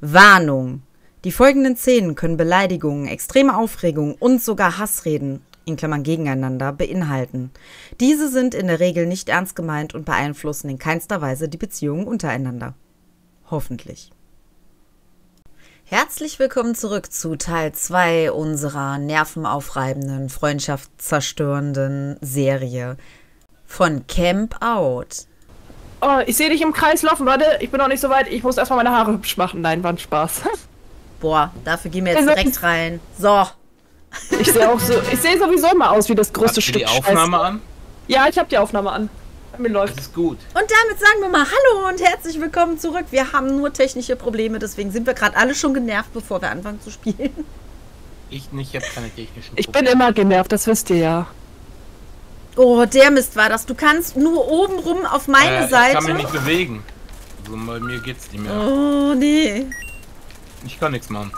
Warnung! Die folgenden Szenen können Beleidigungen, extreme Aufregung und sogar Hassreden in Klammern gegeneinander beinhalten. Diese sind in der Regel nicht ernst gemeint und beeinflussen in keinster Weise die Beziehungen untereinander. Hoffentlich. Herzlich willkommen zurück zu Teil 2 unserer nervenaufreibenden, freundschaftszerstörenden Serie von Camp Out. Oh, ich sehe dich im Kreis laufen. Warte, ich bin noch nicht so weit. Ich muss erstmal meine Haare hübsch machen. Nein, war ein Spaß. Boah, dafür gehen wir jetzt direkt rein. So. Ich sehe auch so, ich sehe sowieso immer aus wie das größte Hast du Stück die Aufnahme Scheiße. an? Ja, ich habe die Aufnahme an. Mir läuft. Das ist gut. Und damit sagen wir mal Hallo und herzlich willkommen zurück. Wir haben nur technische Probleme, deswegen sind wir gerade alle schon genervt, bevor wir anfangen zu spielen. Ich nicht, ich habe keine technischen Ich bin immer genervt, das wisst ihr ja. Oh, der Mist war das. Du kannst nur oben rum auf meine äh, Seite. Ich kann mich nicht bewegen. Also bei mir geht's nicht mehr. Oh, nee. Ich kann nichts machen.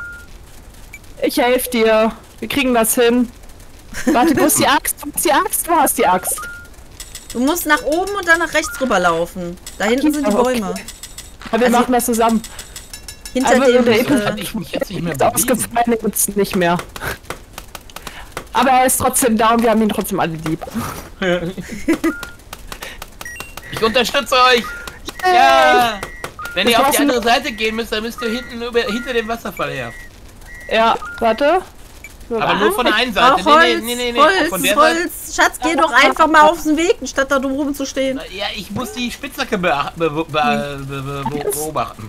Ich helfe dir. Wir kriegen das hin. Warte, wo ist die Axt? Wo ist die Axt? Du hast die Axt. Du musst nach oben und dann nach rechts rüber laufen. Da hinten sind die Okay. Bäume. Aber wir Also- machen das zusammen. Hinter Aber dem. der Äh, ich mich jetzt nicht mehr ausgefallen, jetzt nicht mehr. Aber er ist trotzdem da und wir haben ihn trotzdem alle lieb. Ich unterstütze euch! Ja! Wenn Das ihr auf die andere Seite gehen müsst, dann müsst ihr hinten über, hinter dem Wasserfall her. Ja, warte. Aber nur von der einen auch Seite. Holz, Nee, nee, nee, nee. Holz, Von der Seite. Holz. Schatz, geh doch einfach mal auf den Weg, statt da oben zu stehen. Ja, ich muss die Spitzhacke be be be be be beobachten.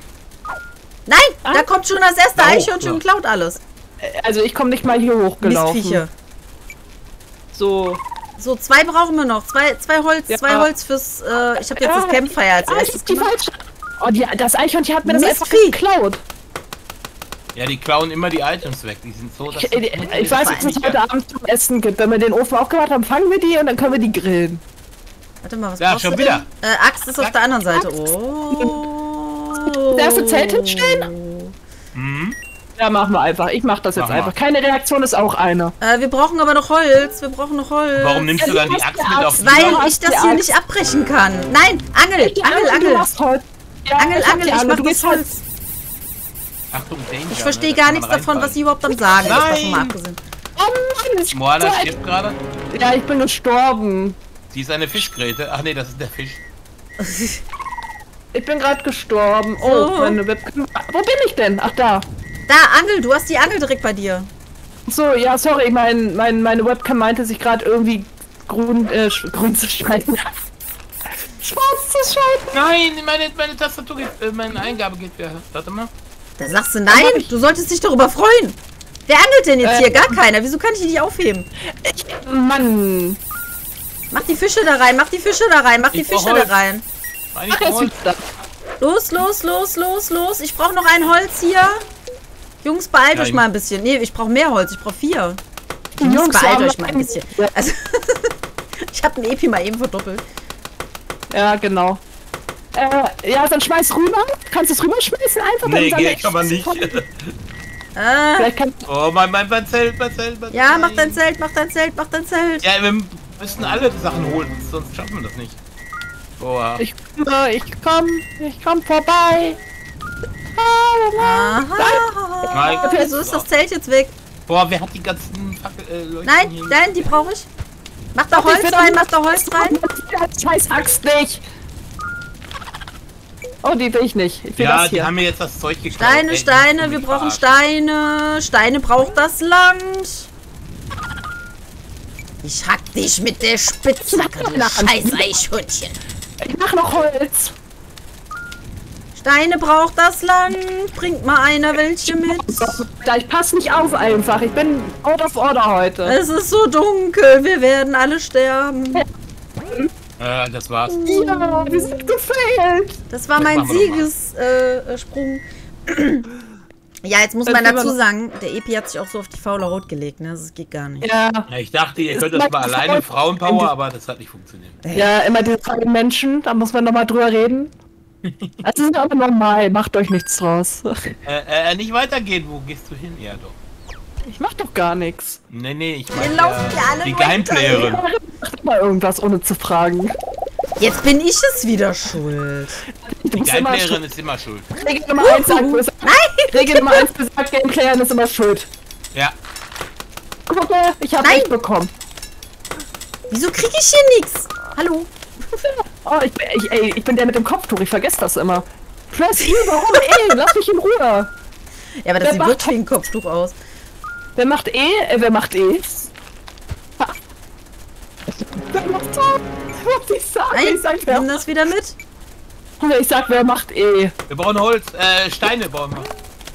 Nein, da kommt schon das erste Oh, Eichhörnchen und klaut alles. Also ich komme nicht mal hier hochgelaufen. Mistviecher. So. So, zwei brauchen wir noch. Zwei, zwei Holz, Ja. zwei Holz fürs. Äh, ich habe jetzt das Campfire als Ah, das erstes ist die gemacht. falsche. Oh, die, das Eichhörnchen hat mir das einfach Mistvieh. geklaut. Ja, die klauen immer die Items weg. Die sind so, dass Ich, ich, ich weiß, dass es heute Abend zum Essen gibt. Wenn wir den Ofen aufgemacht haben, fangen wir die und dann können wir die grillen. Warte mal, was Ja, brauchst schon du wieder. Denn? Äh, Axt ist auf Zack. der anderen Seite. Oh. Der erste Zelt hinstellen? Mhm. Ja, machen wir einfach. Ich mach das jetzt Mach mal. einfach. Keine Reaktion ist auch eine. Äh, wir brauchen aber noch Holz. Wir brauchen noch Holz. Warum nimmst du Ja, dann du die hast Axt die mit auf die Weil Du ich das die hier nicht abbrechen kann. Nein, Angel, Die Angel, Angel. Holz. Ja, Angel, ich Angel, die ich Angel. mach Du das halt. Holz. Achtung, Danger. Ich ne, verstehe da gar nichts davon, was sie überhaupt am Sagen ist. Nein. Davon mal abgesehen. Oh Mann, ich, Moana stirbt gerade. ja, ich bin gestorben. Sie ist eine Fischgräte. Ach nee, das ist der Fisch. Ich bin gerade gestorben. Oh, So. meine Webcam. Wo bin ich denn? Ach, da. Da, Angel, du hast die Angel direkt bei dir. So, ja, sorry, mein, mein, meine Webcam meinte sich gerade irgendwie grün, äh, grün zu schalten. Schwarz zu schalten. Nein, meine, meine Tastatur geht, äh, meine Eingabe geht wieder. Warte mal. Da sagst du nein, du solltest dich darüber freuen. Wer angelt denn jetzt Äh. hier? Gar keiner. Wieso kann ich die nicht aufheben? Mann. Mach die Fische da rein, mach die Fische da rein, mach die Ich Fische da rein. Meine Ach, er ist Freund. wieder da. Los, los, los, los, los. Ich brauche noch ein Holz hier. Jungs, beeilt euch mal ein bisschen. Nee, ich brauche mehr Holz. Ich brauche vier. Die Jungs, Jungs beeilt euch mal ein bisschen. Also, ich habe den Epi mal eben verdoppelt. Ja, genau. Äh, ja, dann schmeiß rüber. Kannst du es rüberschmeißen einfach? Nee, dann geht, kann man nicht. Kann, Oh, mein, mein, mein Zelt, mein Zelt, mein ja, Zelt. mach dein Zelt, mach dein Zelt, mach dein Zelt. Ja, wir müssen alle Sachen holen, sonst schaffen wir das nicht. Boah. ich komme, ich komm, ich komm vorbei. Aha. Nein. Wieso ist das Zelt jetzt weg? Boah, wer hat die ganzen Fackel, äh, Leuchten Nein, hier? nein, die brauche ich. Mach da ich Holz rein, mach da Holz rein. Scheiß Axt nicht. Oh, die will ich nicht. Ich will Ja, das die hier. haben mir jetzt das Zeug geklaut. Steine, Ey, Steine, die wir brauchen verarschen. Steine. Steine braucht das Land. Ich hack dich mit der Spitzhacke, du scheiß Eichhörnchen. Ich mach noch Holz. Steine braucht das Land. Bringt mal einer welche mit. Da ich pass nicht auf einfach. Ich bin out of order heute. Es ist so dunkel, wir werden alle sterben. Äh, das war's. Ja, wir sind gefailt. Das war Das mein machen wir noch mal. Siegessprung. ja, jetzt muss Das man dazu sagen, der Epi hat sich auch so auf die faule Haut gelegt, ne? Das geht gar nicht. Ja, Ja, ich dachte, ihr könnt das mal alleine Frauenpower, aber das hat nicht funktioniert. ja, immer diese zwei Menschen. Da muss man nochmal drüber reden. Das ist aber normal. Macht euch nichts draus. Äh, äh, nicht weitergehen. Wo gehst du hin? Ja, doch. Ich mach doch gar nichts. Nee, nee, ich Wir meine laufen ja alle die Geheimplayerin. Macht mal irgendwas, ohne zu fragen. Jetzt bin ich es wieder schuld. Du Die schuld. ist immer schuld. Regel Nummer 1 sagt, besagt, Nein! Regel Nummer 1 besagt, Gameplayerin ist immer schuld. Ja. Guck mal, ich habe Nein. recht bekommen. Wieso krieg ich hier nichts? Hallo? Oh, ich, bin- ich, ey, ich bin der mit dem Kopftuch, ich vergesse das immer. Press E, warum? Ey, lass mich in Ruhe. Ja, aber das Wer sieht macht- wirklich wie ein Kopftuch aus. Wer macht E? Äh, wer macht E? Ha. Wer macht A? Was ich sag, Nein, ich sag, wer, nimm das wieder mit. ich sag, wer macht E? Wir brauchen Holz, äh, Steine brauchen wir.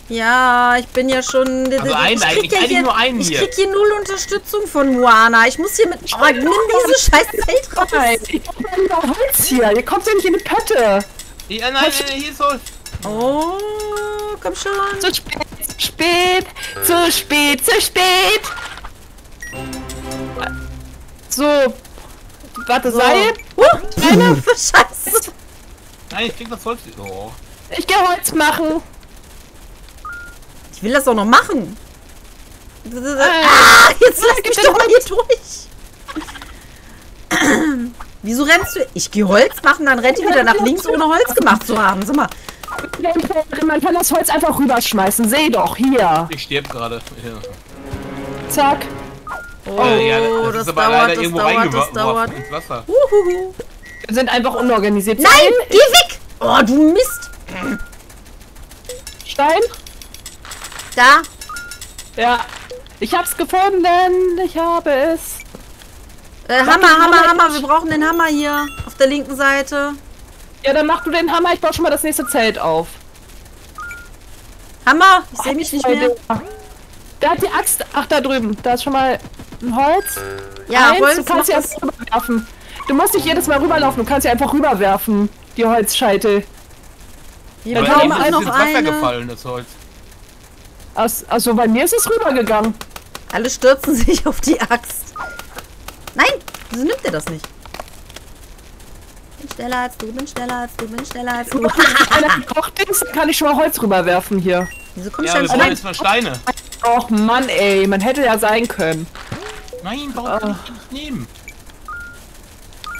Ja, ich bin ja schon. Also einen, ich krieg eigentlich- ja eigentlich hier, nur einen Ich hier. krieg hier null Unterstützung von Moana. Ich muss hier mit. Oh, nimm dieses scheiß Feld raus. Ich hab ja Holz hier. Ihr kommt ja nicht in die Pötte. Ja, nein, nein, hier ist Holz. Oh, komm schon. Zu spät, zu spät, zu spät, zu spät. So, warte, Seil. Uh, Scheiße. Nein, ich krieg das Holz. Oh. Ich geh Holz machen. Ich will das doch noch machen. Ah, jetzt lass mich doch mal hier durch. Wieso rennst du? Ich gehe Holz machen, dann rennt ihr wieder nach links, ohne Holz gemacht zu haben. Sag mal. Man kann das Holz einfach rüberschmeißen. Seh doch, hier. Ich sterb gerade. Ja. Zack. Oh, Äh, ja, das, das ist aber dauert, leider das irgendwo dauert, das dauert. ins Wasser. Uhuhu. Wir sind einfach unorganisiert. Nein, geh weg. Oh, du Mist. Stein? Da. Ja. Ich hab's gefunden. Ich habe es. Äh, Hammer, Hammer, Hammer Hammer. Wir brauchen den Hammer hier auf der linken Seite. Ja, dann mach du den Hammer. Ich baue schon mal das nächste Zelt auf. Hammer, ich sehe mich nicht mehr. Da hat die Axt. Ach, da drüben. Da ist schon mal ein Holz. Ja, Eins, Holz du kannst sie einfach rüberwerfen. Du musst nicht jedes Mal rüberlaufen. Du kannst sie einfach rüberwerfen. Die Holzscheitel. Wir kaum brauchen ist noch Wasser eine. gefallen, das Holz. Also bei mir ist es rübergegangen. Alle stürzen sich auf die Axt. Nein, wieso nimmt er das nicht? Bin schneller als du, bin schneller als du, bin schneller als du. Wenn dann kann ich schon mal Holz rüberwerfen hier. Wieso komm ich Ja, denn wir brauchen rein? jetzt mal Steine. Och Mann, ey. Man hätte ja sein können. Nein, warum kann ich die nicht nehmen?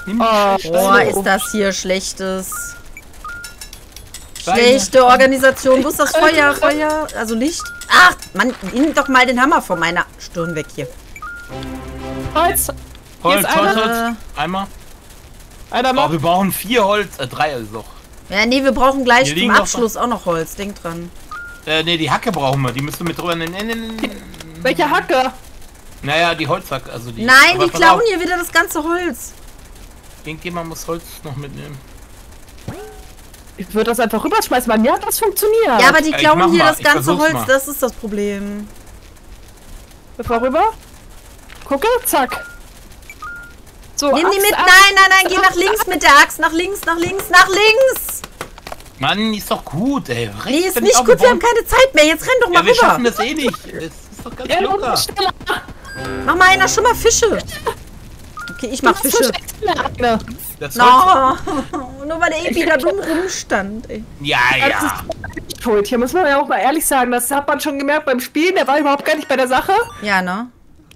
Nimm die Oh, Boah, ist das hier schlechtes. Schlechte Organisation. Wo ist das Feuer? Feuer? Also Licht? Ach, Mann, nimm doch mal den Hammer von meiner Stirn weg hier. Holz. Holz, Holz, einer. Holz. Einmal. Einer Oh, macht. wir brauchen vier Holz. Äh, drei also doch. Ja, nee, wir brauchen gleich zum liegen noch Abschluss auch noch Holz. Denk dran. Äh, nee, die Hacke brauchen wir. Die müssen wir mit drüber nehmen. Nee, nee, nee, nee. Welche Hacke? Naja, die Holzhacke. Also die. Nein, Aber die klauen auf, hier wieder das ganze Holz. Irgendjemand muss Holz noch mitnehmen. Ich würde das einfach rüberschmeißen. Bei mir hat das funktioniert. Ja, aber die klauen hier mal, das ganze Holz. mal. Das ist das Problem. Bevor rüber. Gucke, zack. So, Nimm die Axt mit. ab. Nein, nein, nein, geh nach links mit der Axt. Nach links, nach links, nach links. Mann, ist doch gut, ey. Rechts Nee, ist nicht gut. Wir haben keine Zeit mehr. Jetzt renn doch mal Ja, wir schaffen rüber. das eh nicht. Es ist doch ganz Ja, locker. Mach mal einer schon mal Fische. Okay, ich mach Das Fische. Das. No, nur weil der Epi da dumm rumstand. Ey. Ja, Das ja. ist schuld. Hier muss man ja auch mal ehrlich sagen, das hat man schon gemerkt beim Spielen. Der war überhaupt gar nicht bei der Sache. Ja, ne?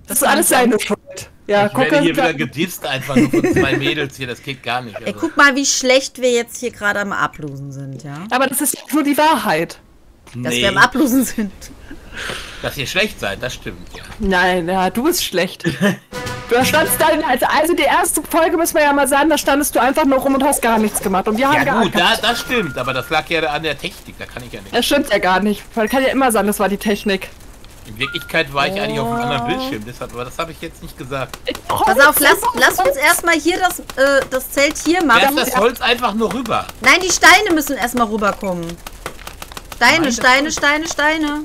Das ist alles seine Schuld. Ja, Ich werde gucke. hier wieder gedisst einfach nur von zwei Mädels hier. Das geht gar nicht. Ey, Also. guck mal, wie schlecht wir jetzt hier gerade am Ablosen sind, ja? Aber das ist nur die Wahrheit. Dass nee, wir am Ablosen sind. Dass ihr schlecht seid, das stimmt, ja. Nein, ja, du bist schlecht. Du standst da, also, also die erste Folge müssen wir ja mal sagen, da standest du einfach nur rum und hast gar nichts gemacht. Und wir haben Ja gut, da, das stimmt, aber das lag ja an der Technik, da kann ich ja nicht. Das stimmt ja gar nicht. Man kann ja immer sagen, das war die Technik. In Wirklichkeit war ich eigentlich auf einem anderen Bildschirm, deshalb, aber das habe ich jetzt nicht gesagt. Pass auf, lass, lass uns erstmal hier das, äh, das Zelt hier machen. das Holz einfach nur rüber. Nein, die Steine müssen erstmal rüberkommen. Steine, Steine, Steine, Steine.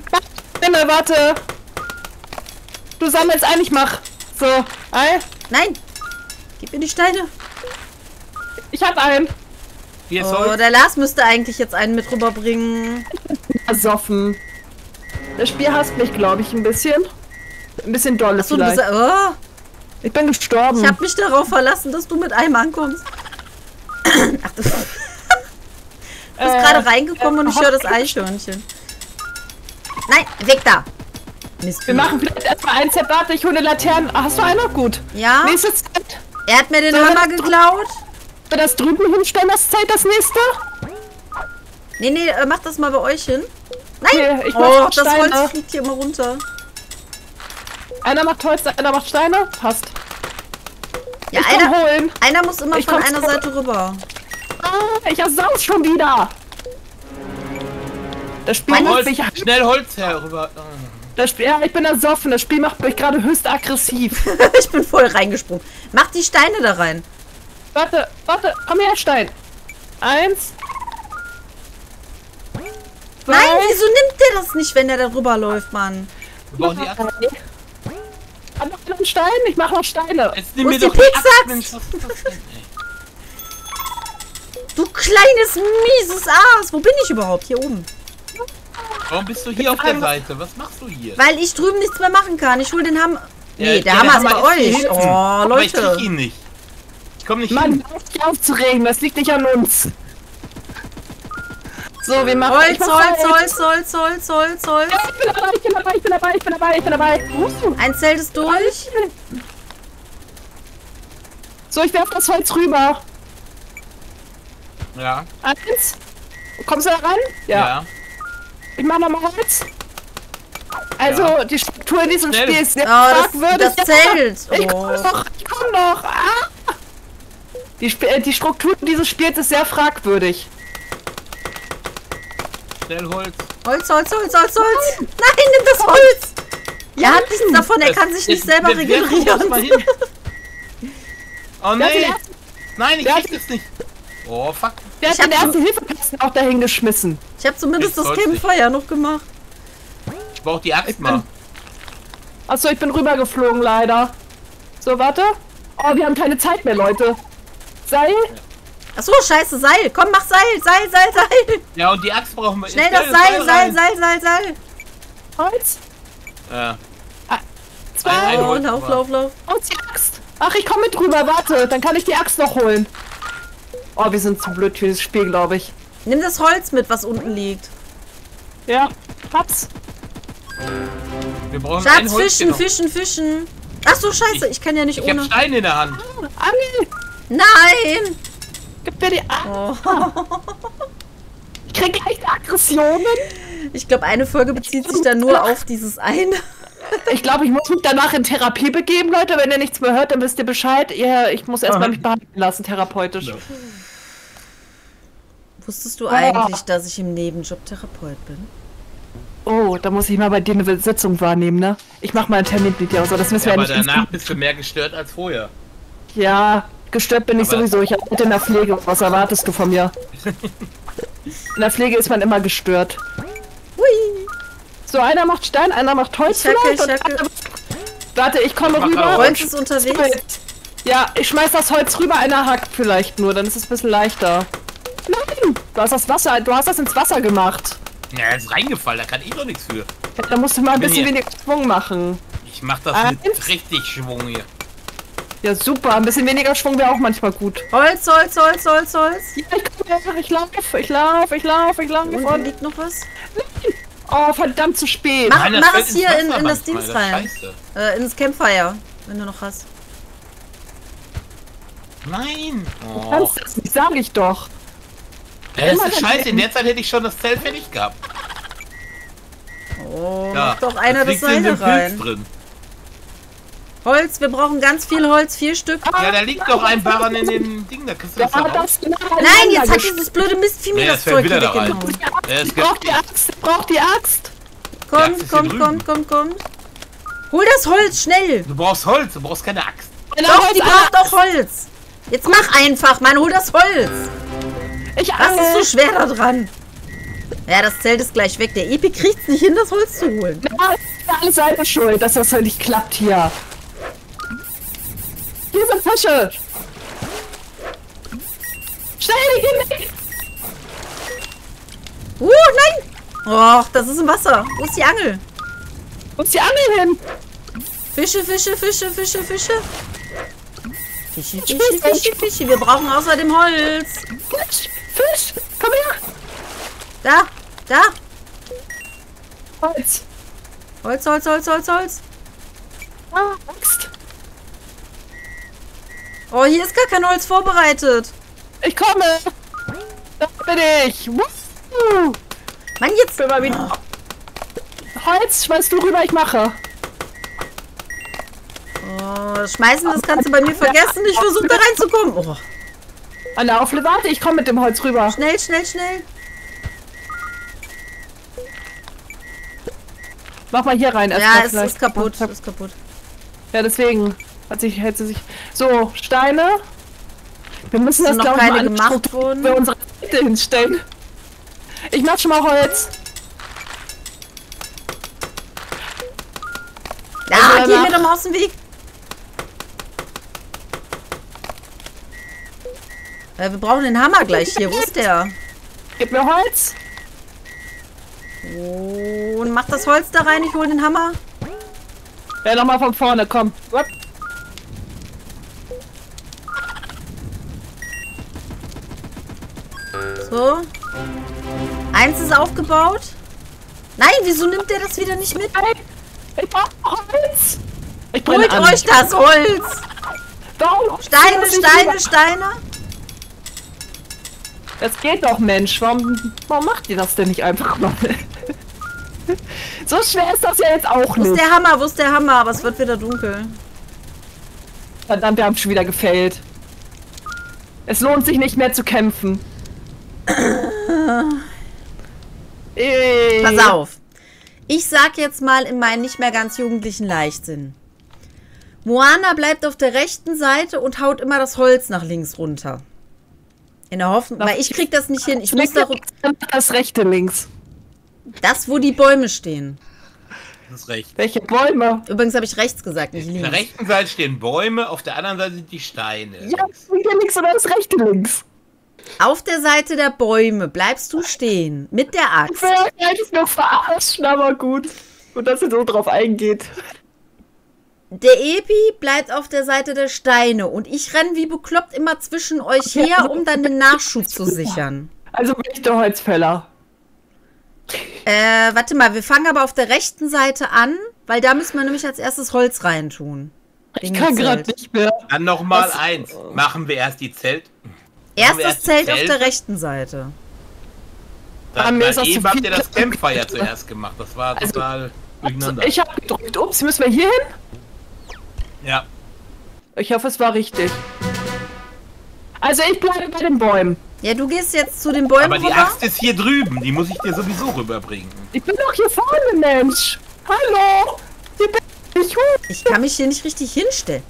Himmel, warte. Du sammelst ein, ich mach. So, ein. Nein. Gib mir die Steine. Ich hab einen. Hier ist Oh, Holz. der Lars müsste eigentlich jetzt einen mit rüberbringen. Ersoffen. Das Spiel hasst mich, glaube ich, ein bisschen. Ein bisschen doll Achso, du vielleicht. bist, oh, ich bin gestorben. ich habe mich darauf verlassen, dass du mit einem ankommst. Ach, du bist Äh, gerade reingekommen äh, und ich höre das Eichhörnchen. Nein, weg da. Mist. Wir machen vielleicht erstmal ein Set. Warte, ich hole Laternen. Ah, Hast du eine? Gut. Ja, Nächstes Set. er hat mir den So, Hammer geklaut. Wir das drüben hinstellen, das Zelt, das nächste? Nee, nee, äh, mach das mal bei euch hin. Nein! Mach oh, das Holz fliegt hier immer runter. Einer macht Holz, einer macht Steine. Passt. Ja, ich komm einer, holen. einer muss immer Ich von einer. Seite rüber. Ah, ich ersaus schon wieder. Das Spiel Mach macht Holz, mich... schnell Holz herüber. Das Spiel, ja, ich bin ersoffen. Das Spiel macht mich gerade höchst aggressiv. ich bin voll reingesprungen. Mach die Steine da rein. warte, warte. Komm her, Stein. Eins. Zwei. Nein, wieso nimmt der das nicht, wenn der da rüber läuft, Mann? Wir brauchen die Axt. Hab noch einen Stein? Ich mach noch Steine. Jetzt nimm mir ist die doch ey? Du kleines, mieses Aas. Wo bin ich überhaupt? Hier oben. Warum bist du hier auf der Seite? Was machst du hier? Weil ich drüben nichts mehr machen kann. Ich hol den Hammer. Nee, Ja, der ja, Hammer ist bei euch. Oh, Aber ich Leute. krieg ihn nicht. Ich komm nicht Mann, hin. auf dich aufzuregen. Das liegt nicht an uns. So, wir machen... Holz, Holz, Holz, Holz, Holz, Holz, Holz. Ja, ich bin dabei, ich bin dabei, ich bin dabei, ich bin dabei, ich bin dabei. Uh. Ein Zelt ist durch. So, ich werf das Holz rüber. Ja, Eins. Kommst du da ran? ja. Ich mach nochmal Holz. Also, Ja. die Struktur in diesem. Spiel ist sehr Oh, das, fragwürdig. das Zelt. Ich Oh. komm doch, ich komm doch. Ah. Die, Sp äh, die Struktur dieses Spiels ist sehr fragwürdig. Schnell Holz. Holz, Holz, Holz, Holz, Holz. Nein, nimm das Holz. Er hat nichts davon. Er Das- kann sich nicht jetzt- selber regenerieren. Oh nein! Nein, ich krieg das nicht. Oh fuck. Wer hat den ersten Hilfekasten auch dahin geschmissen? Ich habe zumindest Ich das. Campfire noch gemacht. Ich brauch die Axt mal. Achso, ich bin rübergeflogen leider. So, warte. Oh, wir haben keine Zeit mehr, Leute. Seil? Achso, scheiße, Seil. Komm, mach Seil, Seil, Seil, Seil. Ja, und die Axt brauchen wir. Schnell das Seil, Seil. Seil, Seil, Seil. Holz? Ja. Zwei. Ein- ein Oh, Holz lauf, mal. lauf, lauf. Und die Axt. Ach, ich komme mit rüber, warte. Dann kann ich die Axt noch holen. Oh, wir sind zu blöd für dieses Spiel, glaube ich. Nimm das Holz mit, was unten liegt. Ja, hab's. Wir brauchen ein Schatz, Holz fischen, genommen. fischen, fischen. Ach so, scheiße, ich kann ja nicht Ich hab ohne. Steine in der Hand. Angel, Nein! gib mir die Axt. Oh. Ich krieg gleich Aggressionen. Ich glaube, eine Folge bezieht sich dann nur auf dieses eine. Ich glaube, ich muss mich danach in Therapie begeben, Leute. Wenn ihr nichts mehr hört, dann wisst ihr Bescheid. Ihr, ich muss erstmal mich behandeln lassen, therapeutisch. Ja. Wusstest du Ah. eigentlich, dass ich im Nebenjob Therapeut bin? Oh, da muss ich mal bei dir eine Sitzung wahrnehmen, ne? Ich mach mal einen Termin mit dir aus, aber das müssen wir Aber ja nicht. danach bist du mehr gestört als vorher. Ja, gestört bin ich Aber- sowieso. Ich arbeite in der Pflege. Was erwartest du von mir? In der Pflege ist man immer gestört. Hui! So, einer macht Stein, einer macht Holz Ich hacke, ich Warte, ich komme Mach rüber. Holz und- ist unterwegs. Ja, ich schmeiß das Holz rüber, einer hackt vielleicht nur, dann ist es ein bisschen leichter. Nein! Du hast das Wasser, du hast das ins Wasser gemacht. Ja, er ist reingefallen, da kann ich doch nichts für. Da musst du mal ein bisschen hier. weniger Schwung machen. Ich mach das Eins. mit richtig Schwung hier. Ja, super. Ein bisschen weniger Schwung wäre auch manchmal gut. Holz, Holz, Holz, Holz, Holz. Ja, ich komme, ich laufe, ich laufe, ich laufe, ich laufe. Unten liegt noch was. Oh, verdammt zu spät. Mach- Einer mach es hier in- in das Dings rein. Äh, ins Campfire, wenn du noch hast. Nein! Du Oh. kannst das nicht, sag ich doch. Ja, das ist scheiße, in der Zeit hätte ich schon das Zelt fertig gehabt. Oh, Ja, mach doch einer das liegt in Seil dem da rein. Pilz drin. Holz, wir brauchen ganz viel Holz, vier Stück. Ja, da liegt doch ein Barren in dem Ding, da kriegst du Ja, das doch raus. das genau Nein, jetzt hat dieses blöde Mistvieh mir Nee, das das Zeug wieder da rein. weggenommen. Ja, Ich brauch die Axt, ich brauch die Axt. Kommt, drüben. kommt, kommt, kommt. Hol das Holz, schnell. Du brauchst Holz, du brauchst keine Axt. Doch, die braucht auch Holz. Jetzt mach einfach, Mann, hol das Holz. Ich Was ist so schwer da dran? Ja, das Zelt ist gleich weg. Der Epi kriegt's nicht hin, das Holz zu holen. Ja, ist alle selber schuld, dass das halt nicht klappt hier. Hier sind Fische. Schnell, die gehen weg. Uh, nein. Och, das ist im Wasser. Wo ist die Angel? Wo ist die Angel hin? Fische, Fische, Fische, Fische, Fische. Fische, Fische, Fische, Fische. Wir brauchen außerdem Holz. Fisch, Fisch, komm her. Da, da. Holz. Holz, Holz, Holz, Holz, Holz. Ah, Axt. Oh, hier ist gar kein Holz vorbereitet. Ich komme. Da bin ich. Wuff. Uh, Mann, jetzt. bin mal wieder. Holz, schmeißt du rüber, ich mache. Oh, schmeißen, das kannst du bei mir vergessen. Ich versuche da reinzukommen. Oh, An der Aufle, warte, ich komme mit dem Holz rüber. schnell, schnell, schnell. Mach mal hier rein. Ja, erstmal es ist kaputt. Es ist kaputt. Ja, deswegen hat sich, hätte sie sich. So, Steine. Wir müssen das noch glaube ich mal gemacht worden? für unsere Seite hinstellen. Ich mach schon mal Holz. Ja, Also geh mir doch mal aus dem Weg. Ja, wir brauchen den Hammer gleich hier. Wo ist der? Gib mir Holz. Oh, und mach das Holz da rein. Ich hol den Hammer. Ja, nochmal von vorne, komm. Upp. So. Eins ist aufgebaut. Nein, wieso nimmt der das wieder nicht mit? Hey, ich brauch Holz. Ich Holt an. euch das Holz. Warum? Steine, Steine, Steine. Das geht doch, Mensch. Warum, warum macht ihr das denn nicht einfach mal? so schwer ist das ja jetzt auch Wo ist nicht. der Hammer? Wo ist der Hammer? Aber es wird wieder dunkel. Verdammt, wir haben schon wieder gefällt. Es lohnt sich nicht mehr zu kämpfen. Ey. Pass auf. Ich sag jetzt mal in meinen nicht mehr ganz jugendlichen Leichtsinn. Moana bleibt auf der rechten Seite und haut immer das Holz nach links runter. In der Hoffnung, weil ich krieg das nicht hin. Ich muss da das rechte links. das, wo die Bäume stehen. Das ist recht. Welche Bäume? Übrigens habe ich rechts gesagt, nicht Auf der links. rechten Seite stehen Bäume, auf der anderen Seite sind die Steine. Ja, das linke links oder das rechte links? Auf der Seite der Bäume bleibst du stehen mit der Axt. Wer hätte es nur verarschen, aber gut. Und dass ihr so drauf eingeht. Der Epi bleibt auf der Seite der Steine und ich renn wie bekloppt immer zwischen euch her, um dann den Nachschub zu sichern. Also bin ich der Holzfäller. Äh, warte mal, wir fangen aber auf der rechten Seite an, weil da müssen wir nämlich als erstes Holz reintun. Ich kann gerade Zelt. nicht mehr. Dann noch mal Das- eins. Machen wir erst die Zelt. Erst das Zelt die auf der rechten Seite. Dann, zu eben habt ihr das Campfire zuerst gemacht. Das war Also- total durcheinander. Ich habe gedrückt. Ups, müssen wir hier hin? Ja. Ich hoffe, es war richtig. Also ich bleibe bei den Bäumen. Ja, du gehst jetzt zu den Bäumen Aber die rüber. Axt ist hier drüben. Die muss ich dir sowieso rüberbringen. Ich bin doch hier vorne, Mensch. Hallo. Hier bin ich. Kann mich hier nicht richtig hinstellen.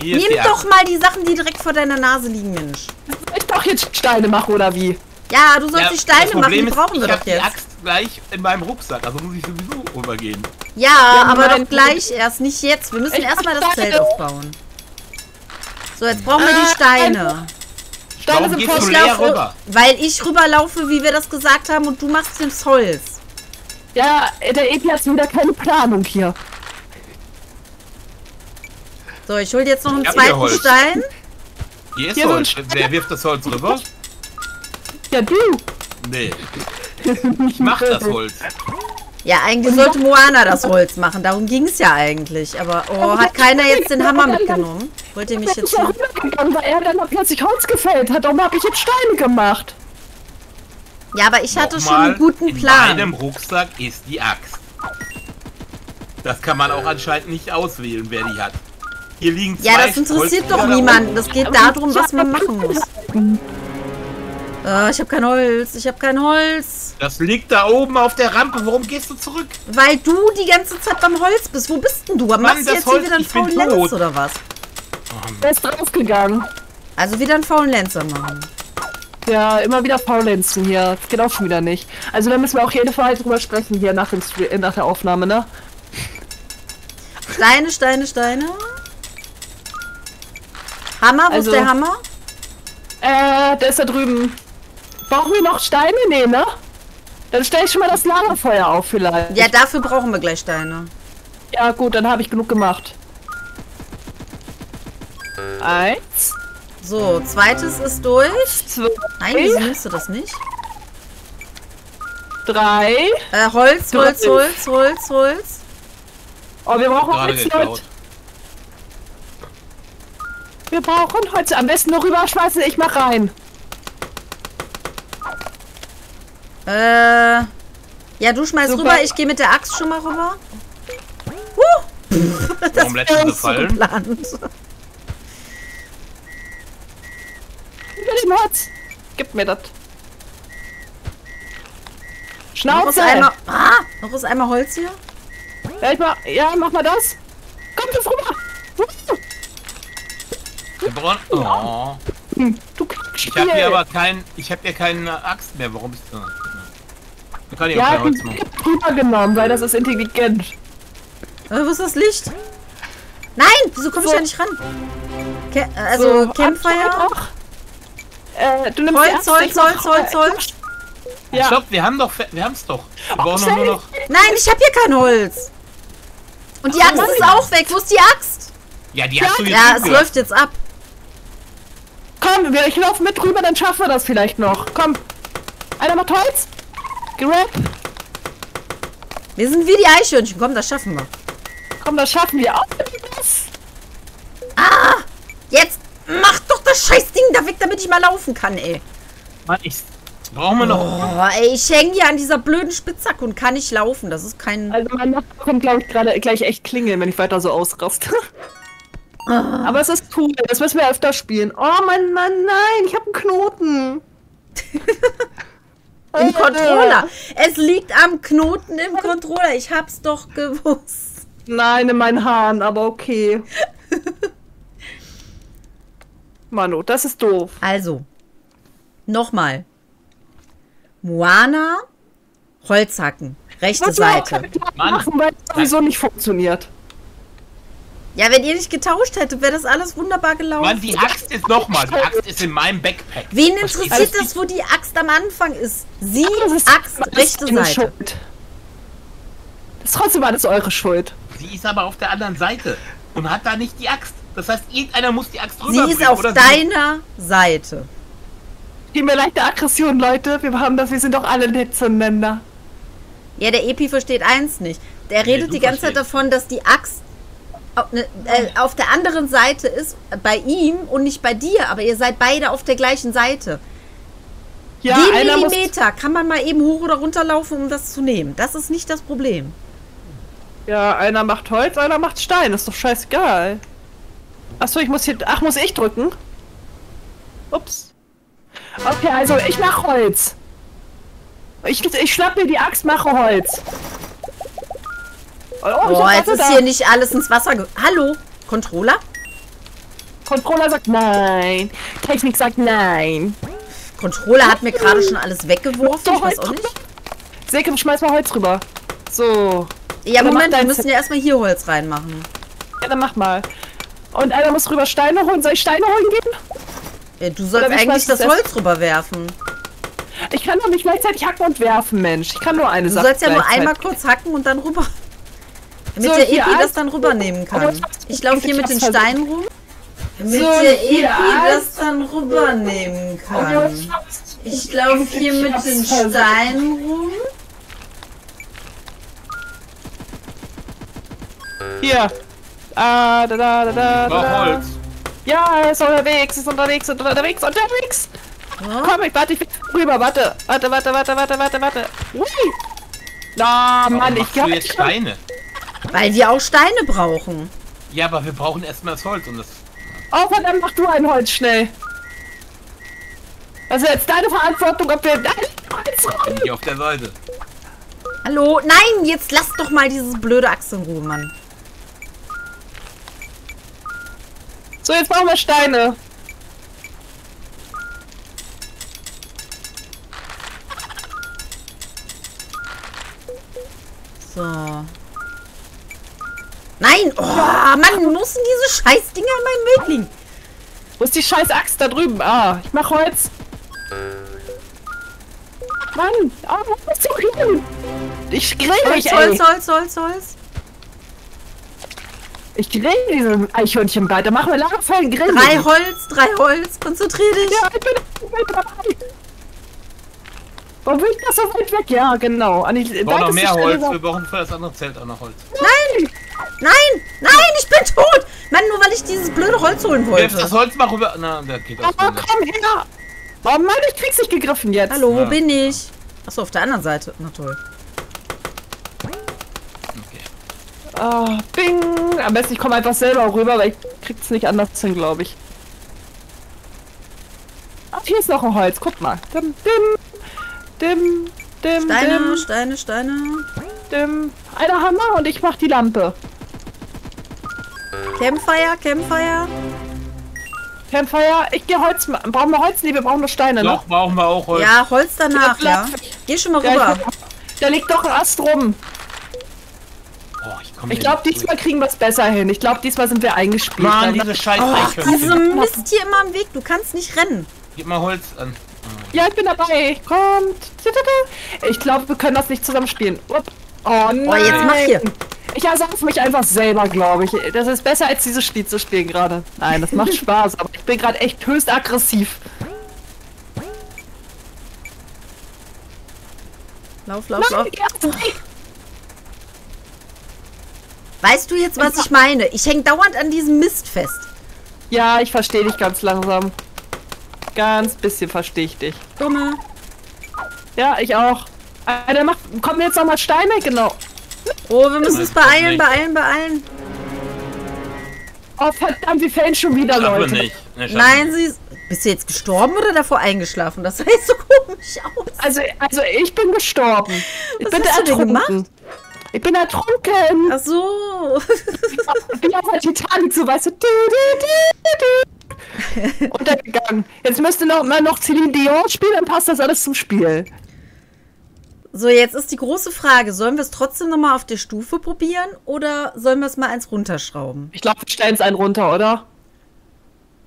Hier Nimm doch mal die Sachen, die direkt vor deiner Nase liegen, Mensch. Ich doch jetzt Steine machen, oder wie? Ja, du sollst Ja, die Steine das machen, die ist, brauchen wir ich doch jetzt. Axt gleich in meinem Rucksack, also muss ich sowieso rübergehen. Ja, aber nein. doch gleich erst, nicht jetzt. Wir müssen Ich erstmal das Zelt aufbauen. So, jetzt brauchen wir die Äh, Steine. Steine sind voll Ich rüber? weil ich rüberlaufe, wie wir das gesagt haben, und du machst das Holz. Ja, der Epi hat wieder keine Planung hier. So, ich hol dir jetzt noch einen Ich zweiten. Stein. Hier ist Hier Holz. Wer wirft das Holz rüber? Ja, du. Nee. Ich mach das Holz. Ja, eigentlich sollte Moana das Holz machen. Darum ging es ja eigentlich. Aber oh, hat keiner jetzt den Hammer mitgenommen? Wollt ihr mich Ich jetzt schon... weil er dann plötzlich Holz gefällt hat. Darum habe ich jetzt Steine gemacht. Ja, aber ich hatte schon Nochmal, einen guten In meinem Plan. Rucksack ist die Axt. Das kann man auch anscheinend nicht auswählen, wer die hat. Hier liegen zwei Ja, das interessiert doch niemanden. Das geht darum, was man machen muss. Äh, ich habe kein Holz. Ich habe kein Holz. Das liegt da oben auf der Rampe. Warum gehst du zurück? Weil du die ganze Zeit beim Holz bist. Wo bist denn du? Machst du jetzt hier Holz- wieder einen faulen Lenz oder was? Er ist draufgegangen. Also wieder einen faulen Lenzer machen. Ja, immer wieder Faulenzen hier. Das geht auch schon wieder nicht. Also da müssen wir auch jeden Fall drüber sprechen hier nach, äh, nach der Aufnahme, ne? Steine, Steine, Steine. Hammer, wo Also- ist der Hammer? Äh, der ist da drüben. Brauchen wir noch Steine? Nee, ne? Dann stelle ich schon mal das Lagerfeuer auf vielleicht. Ja, dafür brauchen wir gleich Steine. Ja gut, dann habe ich genug gemacht. Eins, So, zweites ist durch. zwei, Nein, wieso nimmst du das nicht? drei. Äh, Holz, Holz. Holz, Holz, Holz. Oh, wir brauchen Gerade Holz. Leute. Wir brauchen Holz. Am besten noch rüberschmeißen. Ich mach rein. Äh. Ja, du schmeißt Super. rüber, ich gehe mit der Axt schon mal rüber. Huh. das Warum lässt du uns so fallen? geplant. Über den Holz. Gib mir das. Noch ist Schnauze! einmal, ah, noch ist einmal Holz hier. Ja, ich mach, ja, mach mal das. Komm, du rüber! Wir brauchen- Oh. Hm, Du Ich habe hier aber kein, ich habe hier keine Axt mehr. Warum ist das? Kann ich auch Ja, machen. hab drüber genommen, weil das ist intelligent. Äh, wo ist das Licht? Nein, wieso komme ich So. da nicht ran? Ke also, Campfire. Auch. Äh, du nimmst Holz, Axt, Holz, ich Holz, Holz, Holz. Ja. Stopp, wir haben doch, wir haben es doch. Wir brauchen doch nur noch. Nein, ich habe hier kein Holz. Und die Axt Mann. ist auch weg. Wo ist die Axt? Ja, die hast du jetzt Ja, es läuft jetzt ab. Komm, wir- ich laufe mit rüber, dann schaffen wir das vielleicht noch. Komm. Einer macht Holz. Grab. Wir sind wie die Eichhörnchen. Komm, das schaffen wir. Komm, das schaffen wir. Auf das. Jetzt mach doch das Scheißding da weg, damit ich mal laufen kann, ey. Mann, ich, brauchen wir noch. Oh, ey, ich hänge hier an dieser blöden Spitzhacke und kann nicht laufen. Das ist kein... Also mein Nachbar kommt, glaube ich, gerade gleich echt klingeln, wenn ich weiter so ausraste. Aber es ist cool, das müssen wir öfter spielen. Oh Mann, Mann, nein, ich habe einen Knoten. Im Controller. Es liegt am Knoten im Controller. Ich hab's doch gewusst. Nein, in meinen Haaren, aber okay. Manu, das ist doof. Also, nochmal. Moana, Holzhacken, rechte Seite. Machen, weil es sowieso nicht funktioniert. Ja, wenn ihr nicht getauscht hättet, wäre das alles wunderbar gelaufen. Mann, die Axt ist nochmal. Die Axt ist in meinem Backpack. Wen interessiert das, wo die Axt am Anfang ist? Sie, ist, Axt, das ist rechte deine Seite. Schuld. Das ist trotzdem alles eure Schuld. Sie ist aber auf der anderen Seite und hat da nicht die Axt. Das heißt, irgendeiner muss die Axt Sie rüberbringen. ist auf oder deiner Seite. Gib mir leichte Aggression, Leute. Wir haben das, wir sind doch alle nett zueinander. Ja, der Epi versteht eins nicht. Der Nee, redet du die ganze Zeit verstehst. davon, dass die Axt auf, ne, äh, auf der anderen Seite ist, bei ihm und nicht bei dir, aber ihr seid beide auf der gleichen Seite. Ja, Den Millimeter kann man mal eben hoch oder runter laufen, um das zu nehmen. Das ist nicht das Problem. ja, einer macht Holz, einer macht Stein. Ist doch scheißegal. Achso, ich muss hier. Ach, muss ich drücken? Ups. Okay, also ich mach Holz. Ich, ich schnapp mir die Axt, mache Holz. Oh, Boah, jetzt ist da. hier nicht alles ins Wasser ge... Hallo? Controller? Controller sagt nein. Technik sagt nein. Controller hat mir gerade schon alles weggeworfen. Ich weiß auch nicht. Sekum, schmeiß mal Holz rüber. So. Ja, Moment, wir müssen ja erstmal hier Holz reinmachen. Ja, dann mach mal. Und einer muss rüber Steine holen. Soll ich Steine holen gehen? Ja, du sollst eigentlich das du? Holz rüberwerfen. Ich kann doch nicht gleichzeitig hacken und werfen, Mensch. Ich kann nur eine Du Sache. sollst ja nur einmal kurz hacken und dann rüber. Damit So, der Epi das alles- dann rübernehmen kann. ich laufe hier mit den Steinen rum. Damit So, der Epi alles- das dann rübernehmen kann. Ich laufe hier mit den Steinen rum. Hier. Ah, da, da, da, da, da. Holz. Ja, er ist unterwegs, ist unterwegs, ist unterwegs, unterwegs. Ja. Komm, ich warte, ich bin rüber, warte. Warte, warte, warte, warte, warte, warte. Ui. Na, Warum Mann, ich hab jetzt Steine. Weil wir auch Steine brauchen. Ja, aber wir brauchen erstmal das Holz und das. Oh, verdammt, mach du ein Holz schnell. Also jetzt deine Verantwortung, ob wir dein Holz bin räumen. ich auf der Seite. Hallo? Nein, jetzt lass doch mal dieses blöde Axt in Ruhe, Mann. So, jetzt brauchen wir Steine. So. Nein! Oh, Mann, müssen diese scheiß Dinger in meinem Weg liegen. Wo ist die scheiß Axt da drüben? Ah, ich mach Holz. Mann, ah, was ist so hin? Ich grill Holz, mich, ey. Holz, Holz, Holz, Holz. Ich grill diese Eichhörnchen weiter. Mach mir Lagerfeuer, grill. Drei Holz, drei Holz. Konzentrier dich. Ja, ich bin, ich bin dabei. Warum will ich das so weit weg? Ja, genau. An die, Wir brauchen noch mehr Holz. Wir brauchen für das andere Zelt auch noch Holz. Nein! Nein! Nein, ich bin tot! Mann, nur weil ich dieses blöde Holz holen Wirf das wollte. Holz mal rüber. Na, der geht Oh, auch nicht. komm her. Oh Mann, ich krieg's nicht gegriffen jetzt. Hallo, wo Ja. bin ich? Achso, auf der anderen Seite. Na toll. Okay. Ah, bing. Am besten ich komme einfach selber rüber, weil ich krieg's nicht anders hin, glaube ich. Ach, hier ist noch ein Holz. Guck mal. Dim, dim, dim, dim, Steine, dim, Steine, Steine. dim. Einer Hammer und ich mach die Lampe. Campfire, Campfire. Campfire, ich gehe Holz. Brauchen wir Holz? Nee, wir brauchen nur Steine, Doch, ne? brauchen wir auch heute. Ja, Holz danach, ja. Geh schon mal Ja, rüber. ich, da liegt doch ein Ast rum. Oh, ich Ich glaube, diesmal kriegen wir es besser hin. Ich glaube, diesmal sind wir eingespielt. Mann, diese scheiß Ach, diese Eichhörnchen. Mist hier immer im Weg. Du kannst nicht rennen. Gib mal Holz an. Ja, ich bin dabei. Kommt. Ich glaube, wir können das nicht zusammen spielen. Upp. Oh nein. Oh, jetzt mach hier. Ich ersauf mich einfach selber, glaube ich. Das ist besser, als dieses Spiel zu spielen gerade. Nein, das macht Spaß, aber ich bin gerade echt höchst aggressiv. Lauf, lauf, lauf. Weißt du jetzt, was ich meine? Ich häng dauernd an diesem Mist fest. ja, ich verstehe dich ganz langsam. Ganz bisschen verstehe ich dich. Dumme. Ja, ich auch. Einer macht. Kommen jetzt nochmal Steine? Genau. Oh, wir müssen uns beeilen, nicht. beeilen, beeilen. Oh, verdammt, wir fällen schon wieder, Leute. nicht. Schaffen Nein, sie ist... Bist du jetzt gestorben oder davor eingeschlafen? Das sah jetzt so komisch aus. Also, also ich bin gestorben. Ich Was bin hast du denn ertrunken. gemacht? Ich bin ertrunken. Ach so. Wie auf der Titanic, so weißt du. Du, du, du, du, du. Untergegangen. Jetzt müsste noch mal noch Celine Dion spielen, dann passt das alles zum Spiel. So, jetzt ist die große Frage. Sollen wir es trotzdem nochmal auf der Stufe probieren oder sollen wir es mal eins runterschrauben? Ich glaube, wir stellen es einen runter, oder?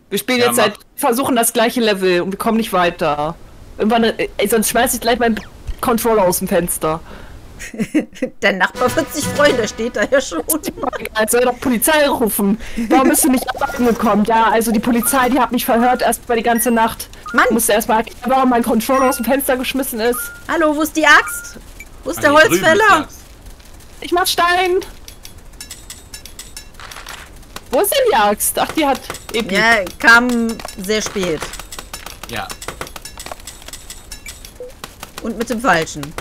Wir spielen Ja, jetzt seit, versuchen das gleiche Level und wir kommen nicht weiter. Irgendwann, äh, ey, sonst schmeiß ich gleich meinen Controller aus dem Fenster. Der Nachbar wird sich freuen, der steht da ja schon. Als soll doch Polizei rufen. Warum bist du nicht angekommen? Ja, also die Polizei, die hat mich verhört erst mal die ganze Nacht. Mann. Ich musste erst mal erklären, warum mein Controller aus dem Fenster geschmissen ist. Hallo, wo ist die Axt? Wo ist der drüben ist Holzfäller? Ich mach Stein. Wo ist denn die Axt? Ach, die hat Epi. Ja, kam sehr spät. Ja. Und mit dem Falschen.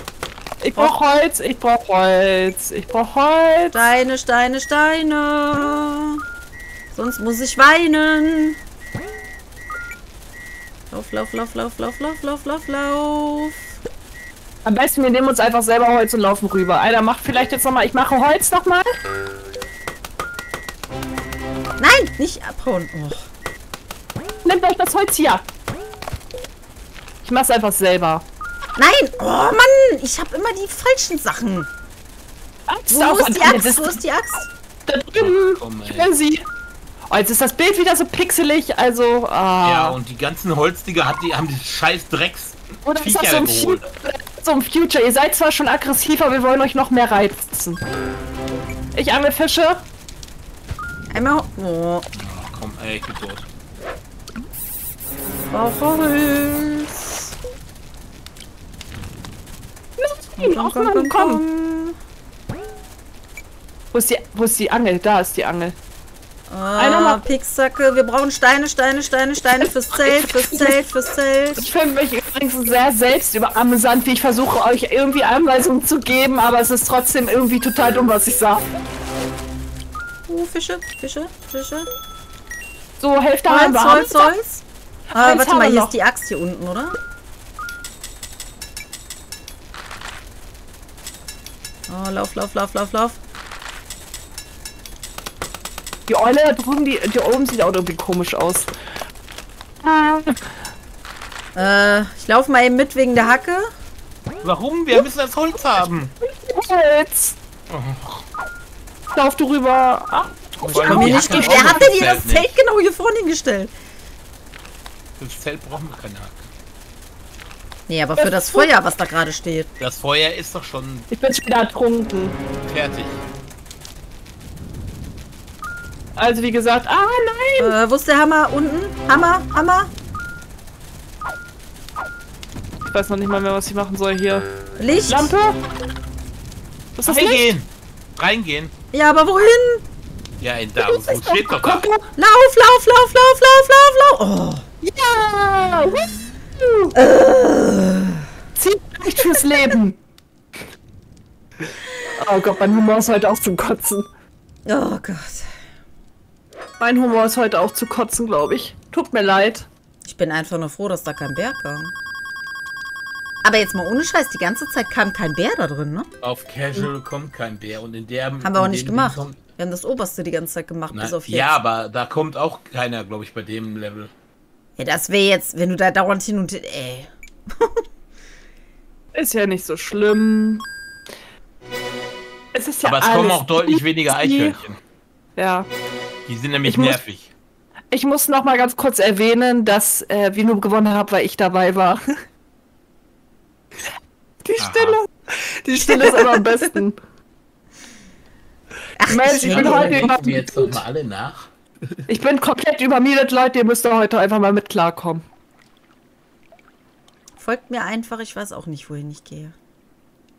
Ich brauch Holz, ich brauch Holz, ich brauch Holz. Steine, Steine, Steine. Sonst muss ich weinen. Lauf, lauf, lauf, lauf, lauf, lauf, lauf, lauf, lauf. Am besten, wir nehmen uns einfach selber Holz und laufen rüber. Einer macht vielleicht jetzt nochmal, ich mache Holz nochmal. Nein, nicht abhauen. Oh. Nehmt euch das Holz hier. Ich mach's einfach selber. Nein, oh Mann, ich habe immer die falschen Sachen. Axt Wo ist die Axt? das Wo ist die Axt? Da drüben. Ey. Ich will sie. Oh, jetzt ist das Bild wieder so pixelig, also, ah. Ja, und die ganzen Holzdinger hat die, haben die scheiß Drecks Oder ist das so ein, so ein Future? Ihr seid zwar schon aggressiv, aber wir wollen euch noch mehr reizen. Ich angel Fische. Einmal. Oh, Ach, komm, ey, ich bin tot. brauche Holz. Nein, ach Mann, komm. Wo ist, die, wo ist die Angel? Da ist die Angel. Einer Ah, macht- Pickzacke. Wir brauchen Steine, Steine, Steine, Steine fürs Zelt, fürs Zelt, fürs Zelt. Ich finde mich übrigens sehr selbst über amüsant, wie ich versuche, euch irgendwie Anweisungen zu geben, aber es ist trotzdem irgendwie total dumm, was ich sage. Uh, Fische, Fische, Fische. So, Hälfte Holz. Holz, Holz. Ah, warte mal, hier noch. ist die Axt hier unten, oder? Oh, lauf, lauf, lauf, lauf, lauf. Die Eule da drüben, die, die oben sieht auch irgendwie komisch aus. Äh, ich laufe mal eben mit wegen der Hacke. Warum? Wir müssen das Holz haben. Holz! Lauf du rüber. Ach, allem Komm hier nicht brauchen Wer hatte fürs dir das Zelt Zelt genau hier vorne hingestellt? nicht. Fürs Zelt brauchen wir keine Hacke. Nee, aber für das Feuer, was da gerade steht. Das Feuer ist doch schon ich bin schon wieder ertrunken. fertig. Also wie gesagt, ah nein! Äh, wo ist der Hammer? Unten? Hammer, Hammer. Ich weiß noch nicht mal mehr, was ich machen soll hier. Licht. Lampe? Was ist das Licht? Reingehen! Reingehen! Ja, aber wohin? Ja, in da, wo steht doch da. Lauf, lauf, lauf, lauf, lauf, lauf, lauf. Oh. Ja! Zieh Nicht fürs Leben. Oh Gott, mein Humor ist heute auch zum Kotzen. Oh Gott. Mein Humor ist heute auch zu kotzen, glaube ich. Tut mir leid. Ich bin einfach nur froh, dass da kein Bär kam. Aber jetzt mal ohne Scheiß, die ganze Zeit kam kein Bär da drin, ne? Auf Casual kommt kein Bär und in der. Haben wir auch nicht gemacht. Wir haben das Oberste die ganze Zeit gemacht, na, bis auf jetzt. ja, aber da kommt auch keiner, glaube ich, bei dem Level. Ja, das wäre jetzt, wenn du da dauernd hin und her. Ey. Ist ja nicht so schlimm. Es ist ja aber es alles kommen auch deutlich weniger Eichhörnchen. Ja. Die sind nämlich Ich muss- nervig. Ich muss noch mal ganz kurz erwähnen, dass äh, wir nur gewonnen haben, weil ich dabei war. Die Aha. Stille. Die Stille ist aber am besten. Ach, Mensch, ich bin heute wir jetzt doch mal alle nach. Ich bin komplett übermietet, Leute. Ihr müsst da heute einfach mal mit klarkommen. Folgt mir einfach, ich weiß auch nicht, wohin ich gehe.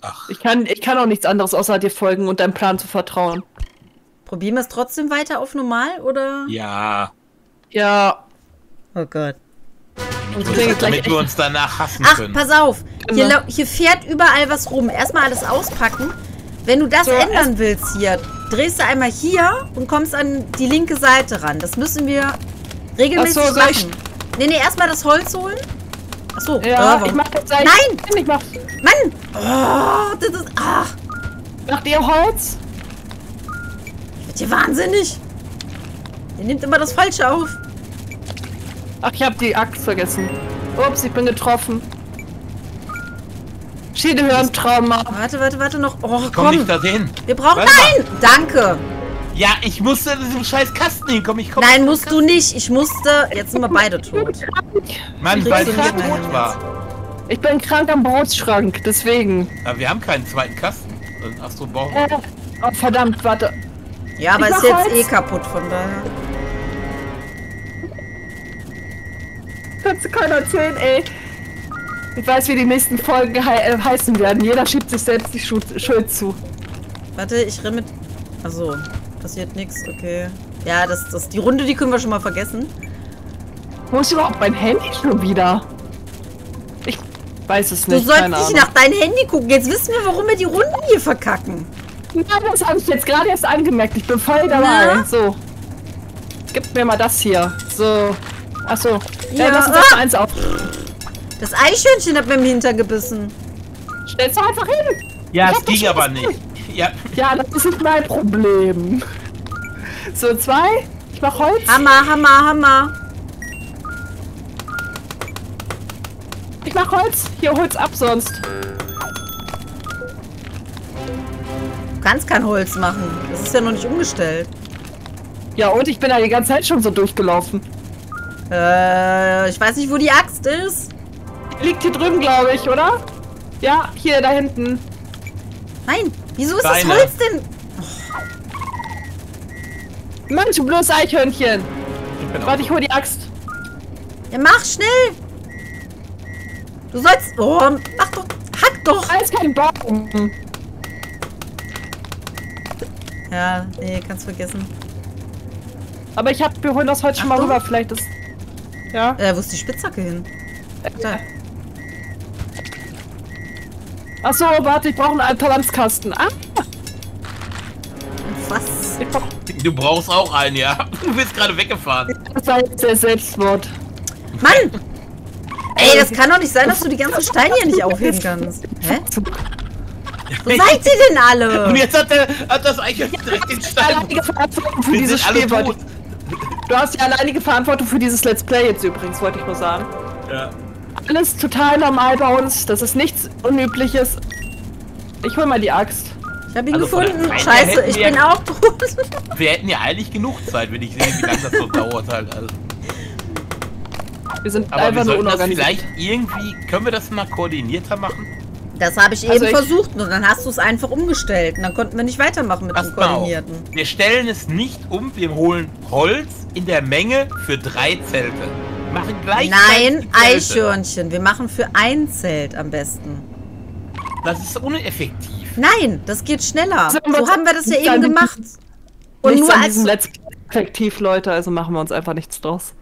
Ach, Ich kann, ich kann auch nichts anderes, außer dir folgen und deinem Plan zu vertrauen. Probieren wir es trotzdem weiter auf normal oder? ja. Ja. Oh Gott. Und Damit echt- wir uns danach hassen Ach, können. pass auf. Hier, lau- hier fährt überall was rum. Erstmal alles auspacken. Wenn du das So, ändern willst hier, drehst du einmal hier und kommst an die linke Seite ran. Das müssen wir regelmäßig Ach so, soll ich- machen. Nee, nee, erstmal das Holz holen. Achso. Ja, ich mach jetzt. Nein! Ich mach. Mann! Oh, das ist. Ach, Macht ihr Holz? wird hier wahnsinnig. Ihr nehmt immer das Falsche auf. Ach, ich hab die Axt vergessen. Ups, ich bin getroffen. Schädelhirntrauma. Warte, warte, warte noch. Oh, Komm komm. nicht dahin. Wir brauchen. Warte mal. Nein! Danke. Ja, ich musste in diesem scheiß Kasten hinkommen. Ich komm Nein, musst du nicht. Ich musste. Jetzt sind wir beide tot. Mann, weil ich tot war. Ich bin krank am Brotschrank, deswegen. Aber wir haben keinen zweiten Kasten. Achso, brauchen Äh, oh, verdammt, warte. Ja, aber Ich ist jetzt Holz. eh kaputt, von daher. Kannst du keiner erzählen, ey. Ich weiß, wie die nächsten Folgen hei äh, heißen werden. Jeder schiebt sich selbst die Schu Schuld zu. Warte, ich renn mit. Achso, passiert nichts, okay. Ja, das, das, die Runde, die können wir schon mal vergessen. Wo ist überhaupt mein Handy schon wieder? Ich weiß es Du nicht. sollst keine nicht Ahnung. nach deinem Handy gucken. Jetzt wissen wir, warum wir die Runden hier verkacken. Nein, das habe ich jetzt gerade erst angemerkt. Ich bin voll dabei. Na? So. Gib mir mal das hier. So. Achso. Ja, Ja, lass uns ah! das mal eins auf. Das Eichhörnchen hat mir im Hintern gebissen. Stell's doch einfach hin. Ja, Ich es ging aber nicht. Ja, Ja, das ist nicht mein Problem. So, zwei. Ich mach Holz. Hammer, Hammer, Hammer. Ich mach Holz. Hier, Holz ab sonst. Du kannst kein Holz machen. Das ist ja noch nicht umgestellt. Ja, und ich bin da die ganze Zeit schon so durchgelaufen. Äh, ich weiß nicht, wo die Axt ist. Liegt hier drüben, glaube ich, oder? Ja, hier, da hinten. Nein, wieso ist Deine. das Holz denn? Mensch, du blödes Eichhörnchen. ich Warte, ich hol die Axt. Ja, mach schnell. Du sollst. Oh, mach doch. Hack doch. Da ist kein Baum. Ja, nee, kannst vergessen. Aber ich hab, wir holen das heute schon mal Achtung. rüber. Vielleicht ist. Ja. Äh, wo ist die Spitzhacke hin? Da. Achso, warte, ich brauche einen Alternanzkasten. Ah, Was? Du brauchst auch einen, ja. Du bist gerade weggefahren. das war jetzt der Selbstmord. Mann! Ey, das kann doch nicht sein, dass du die ganzen Steine hier nicht aufheben kannst. Hä? Wo seid ihr denn alle? Und jetzt hat, der, hat das Eichhörnchen direkt den Stein. Alleinige Verantwortung für Wir dieses Spiel. Du hast die alleinige Verantwortung für dieses Let's Play jetzt übrigens, wollte ich nur sagen. Ja. Alles total normal bei uns. Das ist nichts Unübliches. Ich hol mal die Axt. Ich hab ihn Also gefunden. Scheiße, ich wir- bin auch tot. Wir hätten ja eigentlich genug Zeit, wenn ich sehe, wie lange das so dauert halt. Also. Wir sind Aber wir einfach nur sollten das unorganisiert. vielleicht irgendwie, können wir das mal koordinierter machen? Das habe ich eben Also ich- versucht und dann hast du es einfach umgestellt und dann konnten wir nicht weitermachen mit Pass dem mal auf. Koordinierten. Wir stellen es nicht um, wir holen Holz in der Menge für drei Zelte. Machen gleich Nein, Eichhörnchen. Wir machen für ein Zelt am besten. Das ist uneffektiv. Nein, das geht schneller. So, haben wir das ja eben gemacht. Und Nichts nur als, effektiv, Leute, also machen wir uns einfach nichts draus.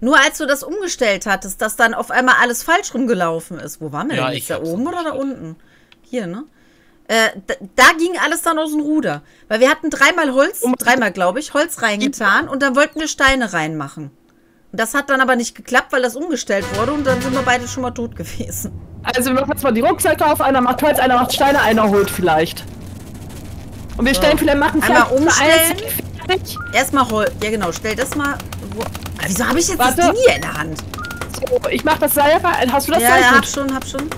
Nur als du das umgestellt hattest, dass dann auf einmal alles falsch rumgelaufen ist. Wo waren wir Ja, denn jetzt? Da oben oder da unten? Hier, ne? Äh, da, da ging alles dann aus dem Ruder. Weil wir hatten dreimal Holz, dreimal glaube ich, Holz reingetan und dann wollten wir Steine reinmachen. Das hat dann aber nicht geklappt, weil das umgestellt wurde und dann sind wir beide schon mal tot gewesen. Also wir machen jetzt mal die Rucksäcke auf. Einer macht Holz, einer macht Steine, einer holt vielleicht. Und wir stellen vielleicht machen Einmal vielleicht umstellen. fertig. Erstmal Holz. Ja, genau, stell das mal. Wo, wieso habe ich jetzt Warte. das Ding hier in der Hand? So, ich mach das Seil. rein. Hast du das Ja, ja, hab schon, hab schon.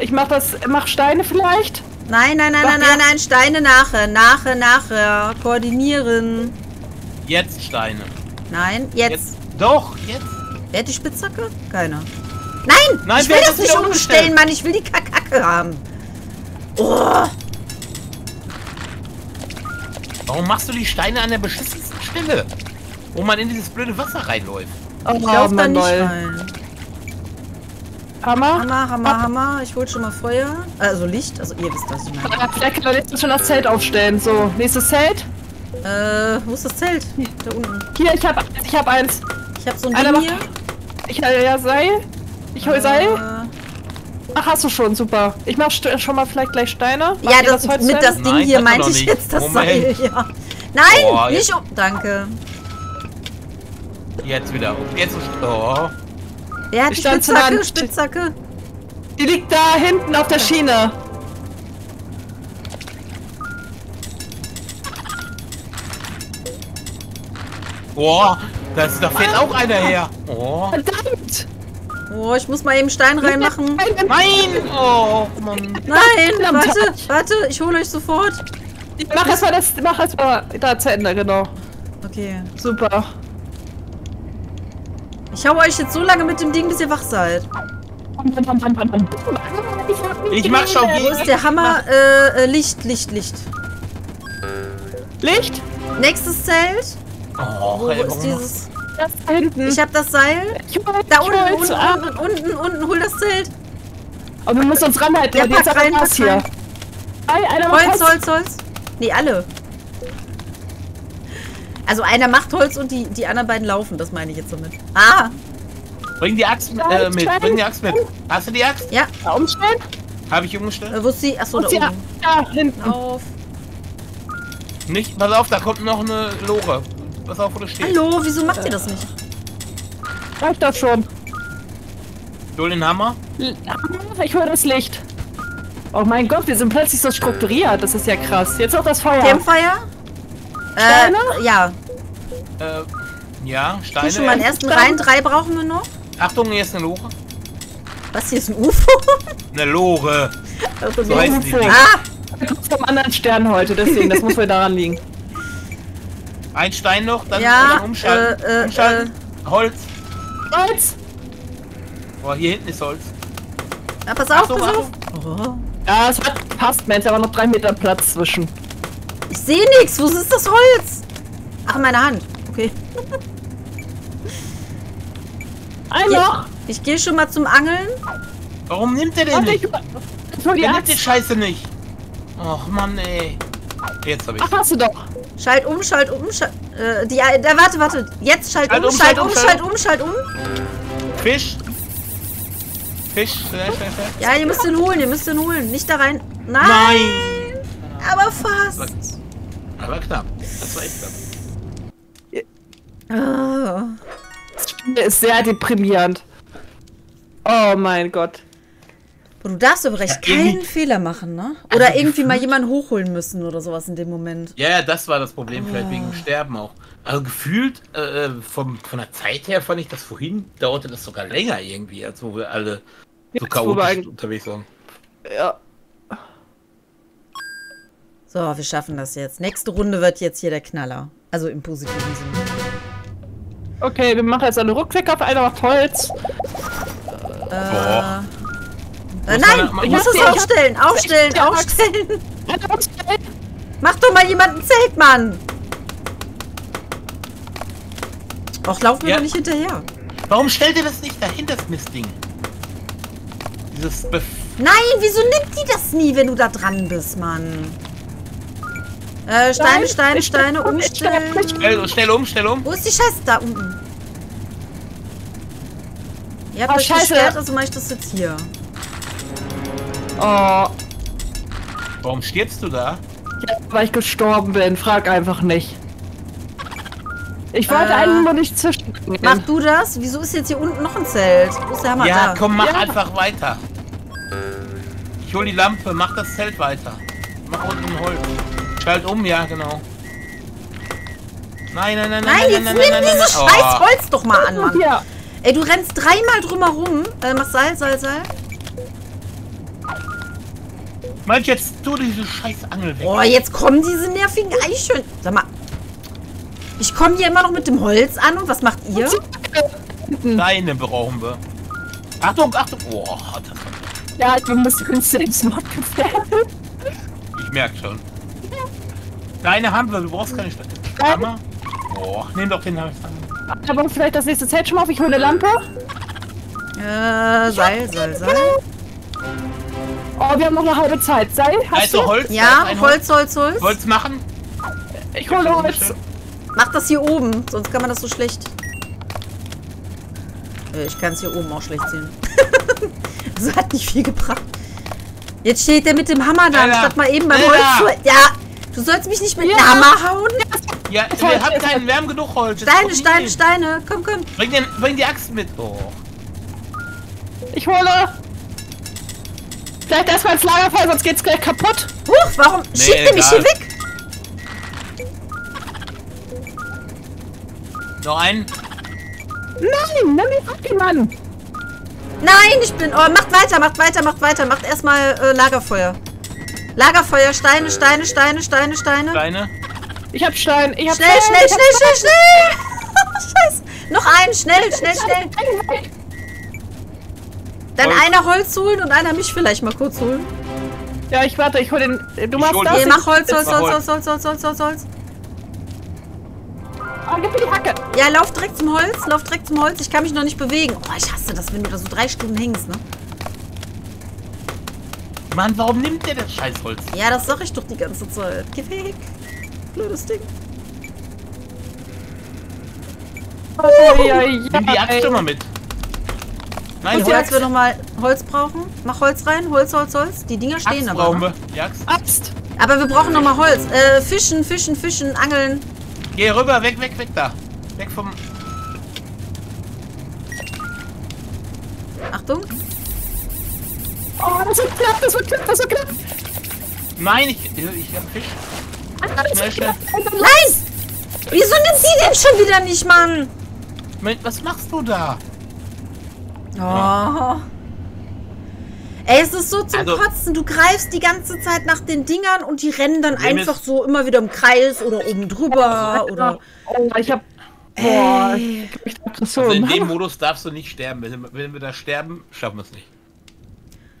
Ich mach das, mach Steine vielleicht. Nein, nein, nein, Doch, nein, nein, nein, Steine nachher, nachher, nachher. Koordinieren. Jetzt Steine. Nein, jetzt. Jetzt. Doch, jetzt. Wer hat die Spitzhacke? Keiner. Nein! Nein, ich wer will das das nicht umstellen? Mann. Ich will die Kakacke haben. Oh, Warum machst du die Steine an der beschissensten Stelle? Wo man in dieses blöde Wasser reinläuft. Oh, ich lauf da Mann, nicht rein. Hammer. Hammer, Hammer, Hammer. Ich hol schon mal Feuer. Also Licht. Also ihr wisst, was ich meine. Ah, Vielleicht können wir schon das Zelt aufstellen. So, nächstes Zelt. Äh, wo ist das Zelt? Da unten. Hier, ich hab, ich hab eins. Ich hab so ein Ding macht- hier. Ich äh, ja Seil. Ich hol Seil. Äh, Ach, hast du schon, super. Ich mach schon mal vielleicht gleich Steine. Macht ja, das, Holz mit das? Ding Nein, hier er meinte ich nicht. jetzt das Moment. Seil, ja. Nein, Oh, nicht um. Danke. Jetzt wieder. Jetzt. Oh. Wer hat Ich die stand zu Spitzhacke? Spitzhacke? Die liegt da hinten auf der Schiene. Oh. Das, da fällt auch einer her. Oh. Verdammt! Oh, ich muss mal eben Stein reinmachen. Nein! Oh, Mann. Nein, warte, warte, ich hole euch sofort. Mach erst mal das, mach erst mal da zu Ende, genau. Okay. Super. Ich hau euch jetzt so lange mit dem Ding, bis ihr wach seid. Ich mach schon Wo ist der Hammer? Äh, äh, Licht, Licht, Licht. Licht? Nächstes Zelt. Oh, Wo ist dieses? Das da hinten. Ich hab das Seil. Ich hol- Da ich unten, unten, ab. unten, unten, unten, hol das Zelt. Aber wir müssen uns ranhalten. Ja, jetzt rein, pack hier. rein. Ei, einer macht Holz, Holz. Holz, Holz. Nee, alle. Also einer macht Holz und die, die anderen beiden laufen, das meine ich jetzt damit. Ah, Bring die Axt äh, mit. Bring die Axt mit. Hast du die Axt? ja. Da umstellen. Habe ich umgestellt? Äh, wo ist die? Achso, da oben. da hinten. Auf. Nicht? Pass auf, da kommt noch eine Lore. Pass auf, wo du stehst. Hallo, wieso macht ihr das nicht? Reicht das schon. Hol den Hammer. Ich höre das Licht. Oh mein Gott, wir sind plötzlich so strukturiert. Das ist ja krass. Jetzt noch das Feuer. Campfire? Steine? Äh, ja. Äh, ja, Steine. schon mal den ersten rein. Drei brauchen wir noch. Achtung, hier ist eine Lore. Was, hier ist ein UFO? Eine Lore. Also, So die UFO. Ah, Du kommst vom anderen Stern heute, deswegen, das muss wohl daran liegen. Ein Stein noch, dann, Ja, dann umschalten. äh, äh, umschalten. Holz. Holz! Boah, hier hinten ist Holz. ja, pass auf, Achtung, pass auf. Oh. Ja, es hat passt, Mensch, aber noch drei Meter Platz zwischen. Ich sehe nichts. Wo ist das Holz? Ach, in meiner Hand. Okay. Ein Ja. noch! Ich gehe schon mal zum Angeln. Warum nimmt er den Warte, ich, nicht? ich Der nimmt die. Scheiße nicht. Och Mann, ey. Jetzt hab ich. Ach, hast du doch. Schalt um, schalt um, schalt. Äh, die, äh, warte, warte. Jetzt schalt, Schalt um, um, schalt schalt um, schalt um, schalt um. Fisch. Fisch. Schnell, schnell, schnell. Ja, ihr müsst ihn holen, ihr müsst ihn holen. Nicht da rein. Nein. Nein. Aber fast. Aber knapp. Das war echt knapp. Ah. Das Spiel ist sehr deprimierend. Oh mein Gott. Boah, Du darfst aber recht Ja, keinen Fehler machen, ne? Oder Also irgendwie mal jemanden hochholen müssen oder sowas in dem Moment. Ja, ja, das war das Problem, vielleicht wegen dem Sterben auch. Also gefühlt, äh, vom, von der Zeit her fand ich das vorhin, dauerte das sogar länger irgendwie, als wo wir alle so chaotisch unterwegs waren. Ja. So, wir schaffen das jetzt. Nächste Runde wird jetzt hier der Knaller. Also im positiven Sinne. Okay, wir machen jetzt eine Rucksäcke auf, einer macht Holz. Boah. Äh, Muss Nein, nein, ich muss es aufstellen, aufstellen, aufstellen. Mach doch mal jemanden Zelt, Mann. Auch laufen wir ja. doch nicht hinterher. Warum stellt ihr das nicht dahinter, das Mistding? Dieses Bef Nein, wieso nimmt die das nie, wenn du da dran bist, Mann? Äh, Steine, nein, Steine, Steine, umstellen. Schnell, schnell um, schnell um. Wo ist die Scheiße? Da unten. Ihr habt oh, euch Scheiße. gesperrt, also mach ich das jetzt hier. Oh, Warum stirbst du da? ja, weil ich gestorben bin. Frag einfach nicht. Ich wollte Äh, eigentlich nur nicht zwischen. Mach du das? Wieso ist jetzt hier unten noch ein Zelt? Wo ist der Hammer Ja, da? komm, mach Ja. einfach weiter. Ich hol die Lampe, mach das Zelt weiter. Mach unten Holz. Schalt um, ja, genau. Nein, nein, nein, Nein, nein, jetzt nein, nimm nein, nein, nein, dieses nein. scheiß Oh. Holz doch mal an, Mann. Ja. Ey, du rennst dreimal drumherum. Äh, mach Seil, Seil, Seil. Mensch, jetzt tu diese scheiß Angel weg. Oh, jetzt kommen diese nervigen Eichhörnchen. Sag mal. Ich komme hier immer noch mit dem Holz an und was macht ihr? Deine brauchen wir. Achtung, Achtung. Oh, das Ja, du musst uns Selbstmord gefährden. ich merk schon. Deine haben wir, du brauchst keine Stadt. Hammer. Boah, nimm doch den Hammer. Aber vielleicht das nächste Zelt schon mal auf. Ich hole eine Lampe. Äh, Seil, Seil, Seil. Oh, wir haben noch eine halbe Zeit. Seil, hast Also du? Holz. Ja, Holz, Holz, Holz. Holz machen. Ich hole Holz. Mach das hier oben, sonst kann man das so schlecht. Äh, Ich kann es hier oben auch schlecht sehen. das hat nicht viel gebracht. Jetzt steht der mit dem Hammer da, statt mal eben beim. Holz zu... Ja, du sollst mich nicht mit dem Ja. Hammer hauen. Ja, wir haben keinen, wir haben genug Holz. Steine, Steine, Steine. Komm, komm. Bring, den, bring die Axt mit. Oh. Ich hole. Vielleicht erstmal ins Lagerfeuer, sonst geht's gleich kaputt. Huch, warum schiebt ihr mich hier weg? Noch einen. Nein, nimm mich ab, Mann. Nein, ich bin... Oh, macht weiter, macht weiter, macht weiter. Macht erstmal äh, Lagerfeuer. Lagerfeuer, Steine, Steine, Steine, Steine, Steine. Steine. Ich hab Stein. Ich hab Schnell, Stein, schnell, ich hab schnell, schnell, schnell. Scheiße. Noch einen, schnell, schnell, schnell. Dann Holz. einer Holz holen und einer mich vielleicht mal kurz holen. Ja, ich warte, ich hol den. Du Ich machst das. Nee, mach Holz, Holz, Holz, Holz. Holz, Holz, Holz, Holz, Holz, Holz. Ah, gib mir die Hacke. Ja, lauf direkt zum Holz, lauf direkt zum Holz. Ich kann mich noch nicht bewegen. Oh, ich hasse das, wenn du da so drei Stunden hängst, ne? Mann, warum nimmt der das Scheißholz? Ja, das sag ich doch die ganze Zeit. Geh weg. Blödes Ding. Oh, ja, ja, Nimm die Axt schon mal mit. Nein, Und als wir nochmal Holz brauchen, mach Holz rein. Holz, Holz, Holz. Die Dinger stehen Axt aber. brauchen wir. Die Axt. Axt. Aber wir brauchen nochmal Holz. Äh, fischen, fischen, fischen, angeln. Geh rüber, weg, weg, weg da. Weg vom. Achtung. Oh, das wird knapp, das wird knapp, das wird knapp. Nein, ich, ich hab Fisch. Schnell, schnell. Nein! Wieso nimmt sie den schon wieder nicht, Mann? Was machst du da? Oh. Ey, es ist so zum Also- Kotzen. Du greifst die ganze Zeit nach den Dingern und die rennen dann einfach ist- so immer wieder im Kreis oder oben drüber oder. Oh, ich hab. Ey. ich krieg Aggression. Also in dem Modus darfst du nicht sterben. Wenn, wenn wir da sterben, schaffen wir es nicht.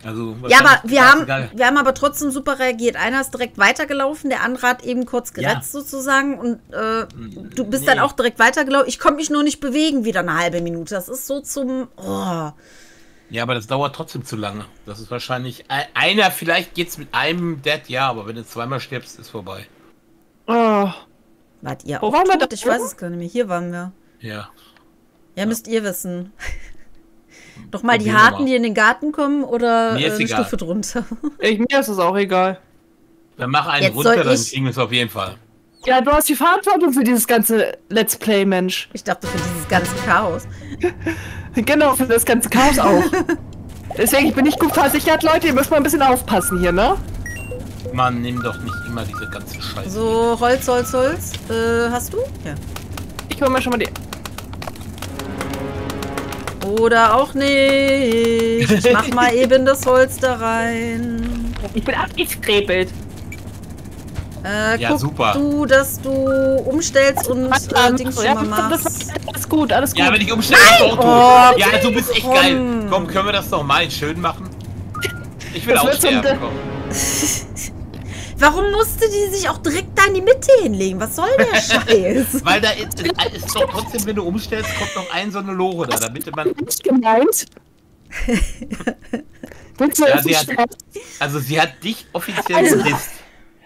Also, Ja, aber wir haben, egal. wir haben aber trotzdem super reagiert. Einer ist direkt weitergelaufen, der andere hat eben kurz geretzt sozusagen und äh, du bist dann Nee. auch direkt weitergelaufen. Ich konnte mich nur nicht bewegen wieder eine halbe Minute. Das ist so zum. Oh. Ja, aber das dauert trotzdem zu lange. Das ist wahrscheinlich. ein- Einer, vielleicht geht's mit einem Dead, ja, aber wenn du zweimal stirbst, ist vorbei. Oh. Wart ihr Wo auch waren wir tot? da? Ich weiß es gar nicht mehr. Hier waren wir. Ja. Ja, müsst ihr wissen. Doch mal die Harten, mal. die in den Garten kommen oder Mir äh, ist eine egal. Stufe drunter. Ich, mir ist es auch egal. Dann mach einen Jetzt runter, dann ich- kriegen wir es auf jeden Fall. Ja, du hast die Verantwortung für dieses ganze Let's Play, Mensch. Ich dachte für dieses ganze Chaos. Genau, für das ganze Chaos auch. Deswegen, ich bin nicht gut versichert, Leute. Ihr müsst mal ein bisschen aufpassen hier, ne? Mann, nimm doch nicht immer diese ganze Scheiße. So, Holz, Holz, Holz. Äh, hast du? Ja. Ich hol mir schon mal die. Oder auch nicht. Ich mach mal eben das Holz da rein. Ich bin abgekrepelt. Äh, Ja, guck super. du, dass du umstellst und äh, Dings schon mal das, machst. das, alles gut, alles gut. Ja, wenn ich umstelle, ist auch. Oh, ja, du bist echt komm. geil. Komm, können wir das doch mal schön machen? Ich will Das auch sterben. Komm. Warum musste die sich auch direkt da in die Mitte hinlegen? Was soll der Scheiß? Weil da ist, ist doch trotzdem, wenn du umstellst, kommt noch ein so eine Lore da, damit man. nicht gemeint. Ja, sie hat-? Also sie hat dich offiziell Also- gedisst.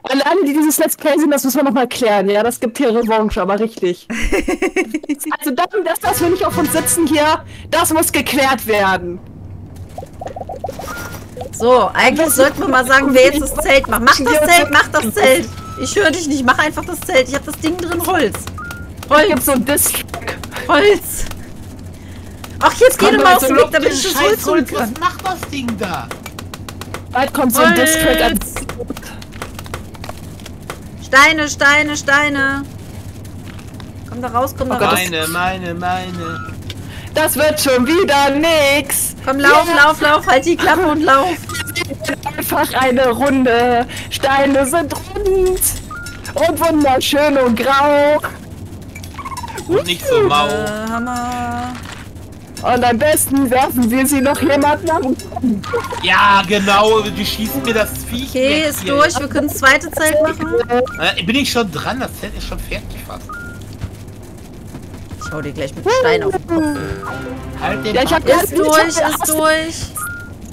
An alle, die dieses Let's Play sehen, das müssen wir nochmal klären. Ja, das gibt hier Revanche, aber richtig. also dann, dass das wir nicht auf uns sitzen hier, das muss geklärt werden. So, eigentlich sollten wir mal sagen, wer jetzt das Zelt macht. Mach das Zelt, mach das Zelt. Ich höre dich nicht, mach einfach das Zelt. Ich habe das Ding drin, Holz. Holz. Gibt so ein Disk. Holz. Ach, jetzt geh doch mal aus dem Weg, damit ich das Holz holen Was macht das Ding da? Bald kommt so ein Distrack an. Steine, Steine, Steine. Komm da raus, komm da Oh raus. meine, meine, meine. Das wird schon wieder nix. Komm, lauf, Ja. lauf, lauf, halt die Klappe und lauf. Einfach eine Runde. Steine sind rund und wunderschön und grau. Und nicht so mau. Äh, Hammer. Und am besten werfen wir sie noch jemanden am. Ja, genau. Die schießen mir das Viech Okay, weg ist hier. durch. Wir können das zweite Zelt machen. Äh, bin ich schon dran? Das Zelt ist schon fertig fast. Ich hau dir gleich mit dem Stein auf den Kopf. Halt den Ja, ich hab. Ist durch, ist durch.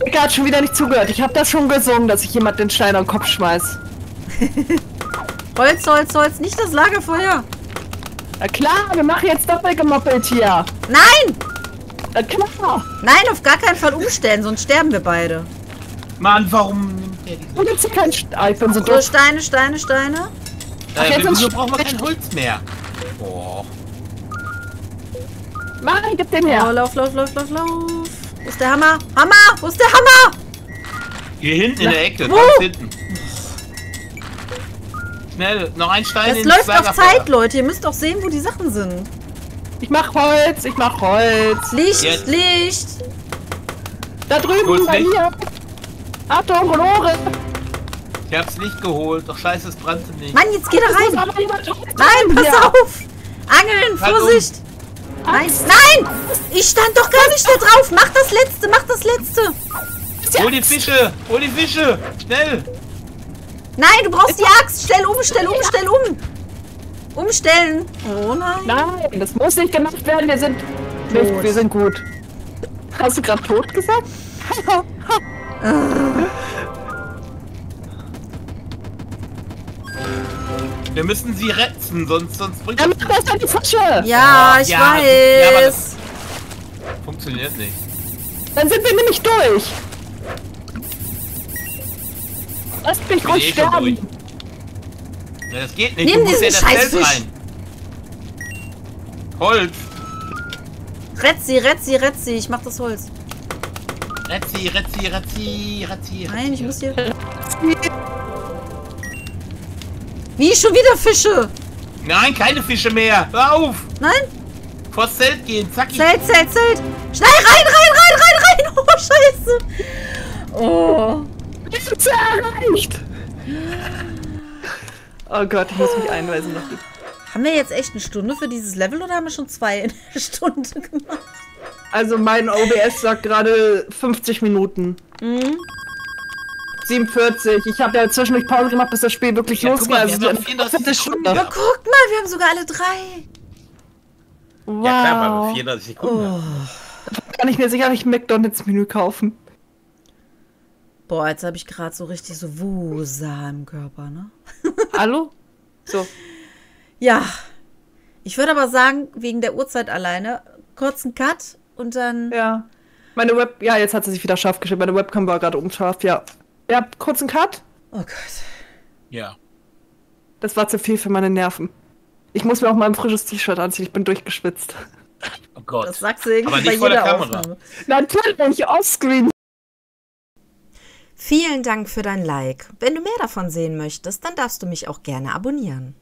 Ich hat schon wieder nicht zugehört. Ich habe das schon gesungen, dass ich jemand den Stein am Kopf schmeiß. Holz, Holz, Holz. Nicht das Lagerfeuer. Na klar, wir machen jetzt doppelt gemoppelt hier. Nein! Na klar. Nein, auf gar keinen Fall umstellen, sonst sterben wir beide. Mann, warum nimmt der diese... Und jetzt hier kein Stein. Ah, ich bin so So. Steine, Steine, Steine. Äh, jetzt ist- brauchen wir kein Holz mehr? Oh. Mann, gib den Oh, her. lauf, lauf, lauf, lauf, lauf. Wo ist der Hammer? Hammer! Wo ist der Hammer? Hier hinten in der Ecke, Wo? ganz hinten. Schnell, noch ein Stein Das ins läuft auf. Zeit, Leute. Ihr müsst doch sehen, wo die Sachen sind. Ich mach Holz, ich mach Holz. Licht, Jetzt. Licht. Da drüben, Hol's bei nicht. mir. Achtung, Rohre. Ich hab's nicht geholt, doch scheiße, es brannte nicht. Mann, jetzt geh da rein. Nein, pass Ja. auf. Angeln, Halt um. Nein, nein! Ich stand doch gar nicht da drauf. Mach das letzte, mach das letzte. Hol die Fische, hol die Fische, schnell. Nein, du brauchst die Axt. Stell um, stell um, stell um. Umstellen. Oh nein. Nein, das muss nicht gemacht werden. Wir sind nicht, wir sind gut. Hast du gerade tot gesagt? Wir müssen sie retten, sonst, sonst bringt Dann das mach das an die Fische. Ja, ich Ja, ja, weiß. funktioniert nicht. Dann sind wir nämlich durch. Lass mich Ich bin ruhig eh sterben. Ja, das geht nicht. Nimm du musst ja in das Zelt Scheißfisch. rein. Holz. Sie, rett sie. Ich mach das Holz. Retzi, Retzi, Retzi, Retzi. Nein, ich muss hier. Wie schon wieder Fische? Nein, keine Fische mehr. Hör auf. Nein? Vors Zelt gehen. Zack. Zelt, Zelt, Zelt. Schnell rein, rein, rein, rein, rein. Oh, scheiße. Oh. Ich hab's erreicht. Oh Gott, ich muss mich einweisen lassen. Haben wir jetzt echt eine Stunde für dieses Level oder haben wir schon zwei in einer Stunde gemacht? Also mein OBS sagt gerade 50 Minuten. Mhm. 47. Ich habe ja zwischendurch Pause gemacht, bis das Spiel wirklich Ja, guck losgeht. mal, wir Also haben noch 34 eine Sekunden. Stunde. Ja, guck mal, wir haben sogar alle drei. Wow. Ja klar, weil wir 34 Sekunden Oh. Kann ich mir sicherlich ein McDonalds-Menü kaufen. Boah, jetzt habe ich gerade so richtig so Wusa im Körper, ne? Hallo? So. Ja. Ich würde aber sagen, wegen der Uhrzeit alleine, kurzen Cut und dann. Ja. Meine Web... Ja, jetzt hat sie sich wieder scharf gestellt. Meine Webcam war gerade oben scharf, ja. Ja, kurzen Cut. Oh Gott. Ja. Das war zu viel für meine Nerven. Ich muss mir auch mal ein frisches T-Shirt anziehen. Ich bin durchgeschwitzt. Oh Gott. Das sagst du irgendwie Aber bei nicht der jeder Kamera. Aufnahme. Natürlich, offscreen. Vielen Dank für dein Like. Wenn du mehr davon sehen möchtest, dann darfst du mich auch gerne abonnieren.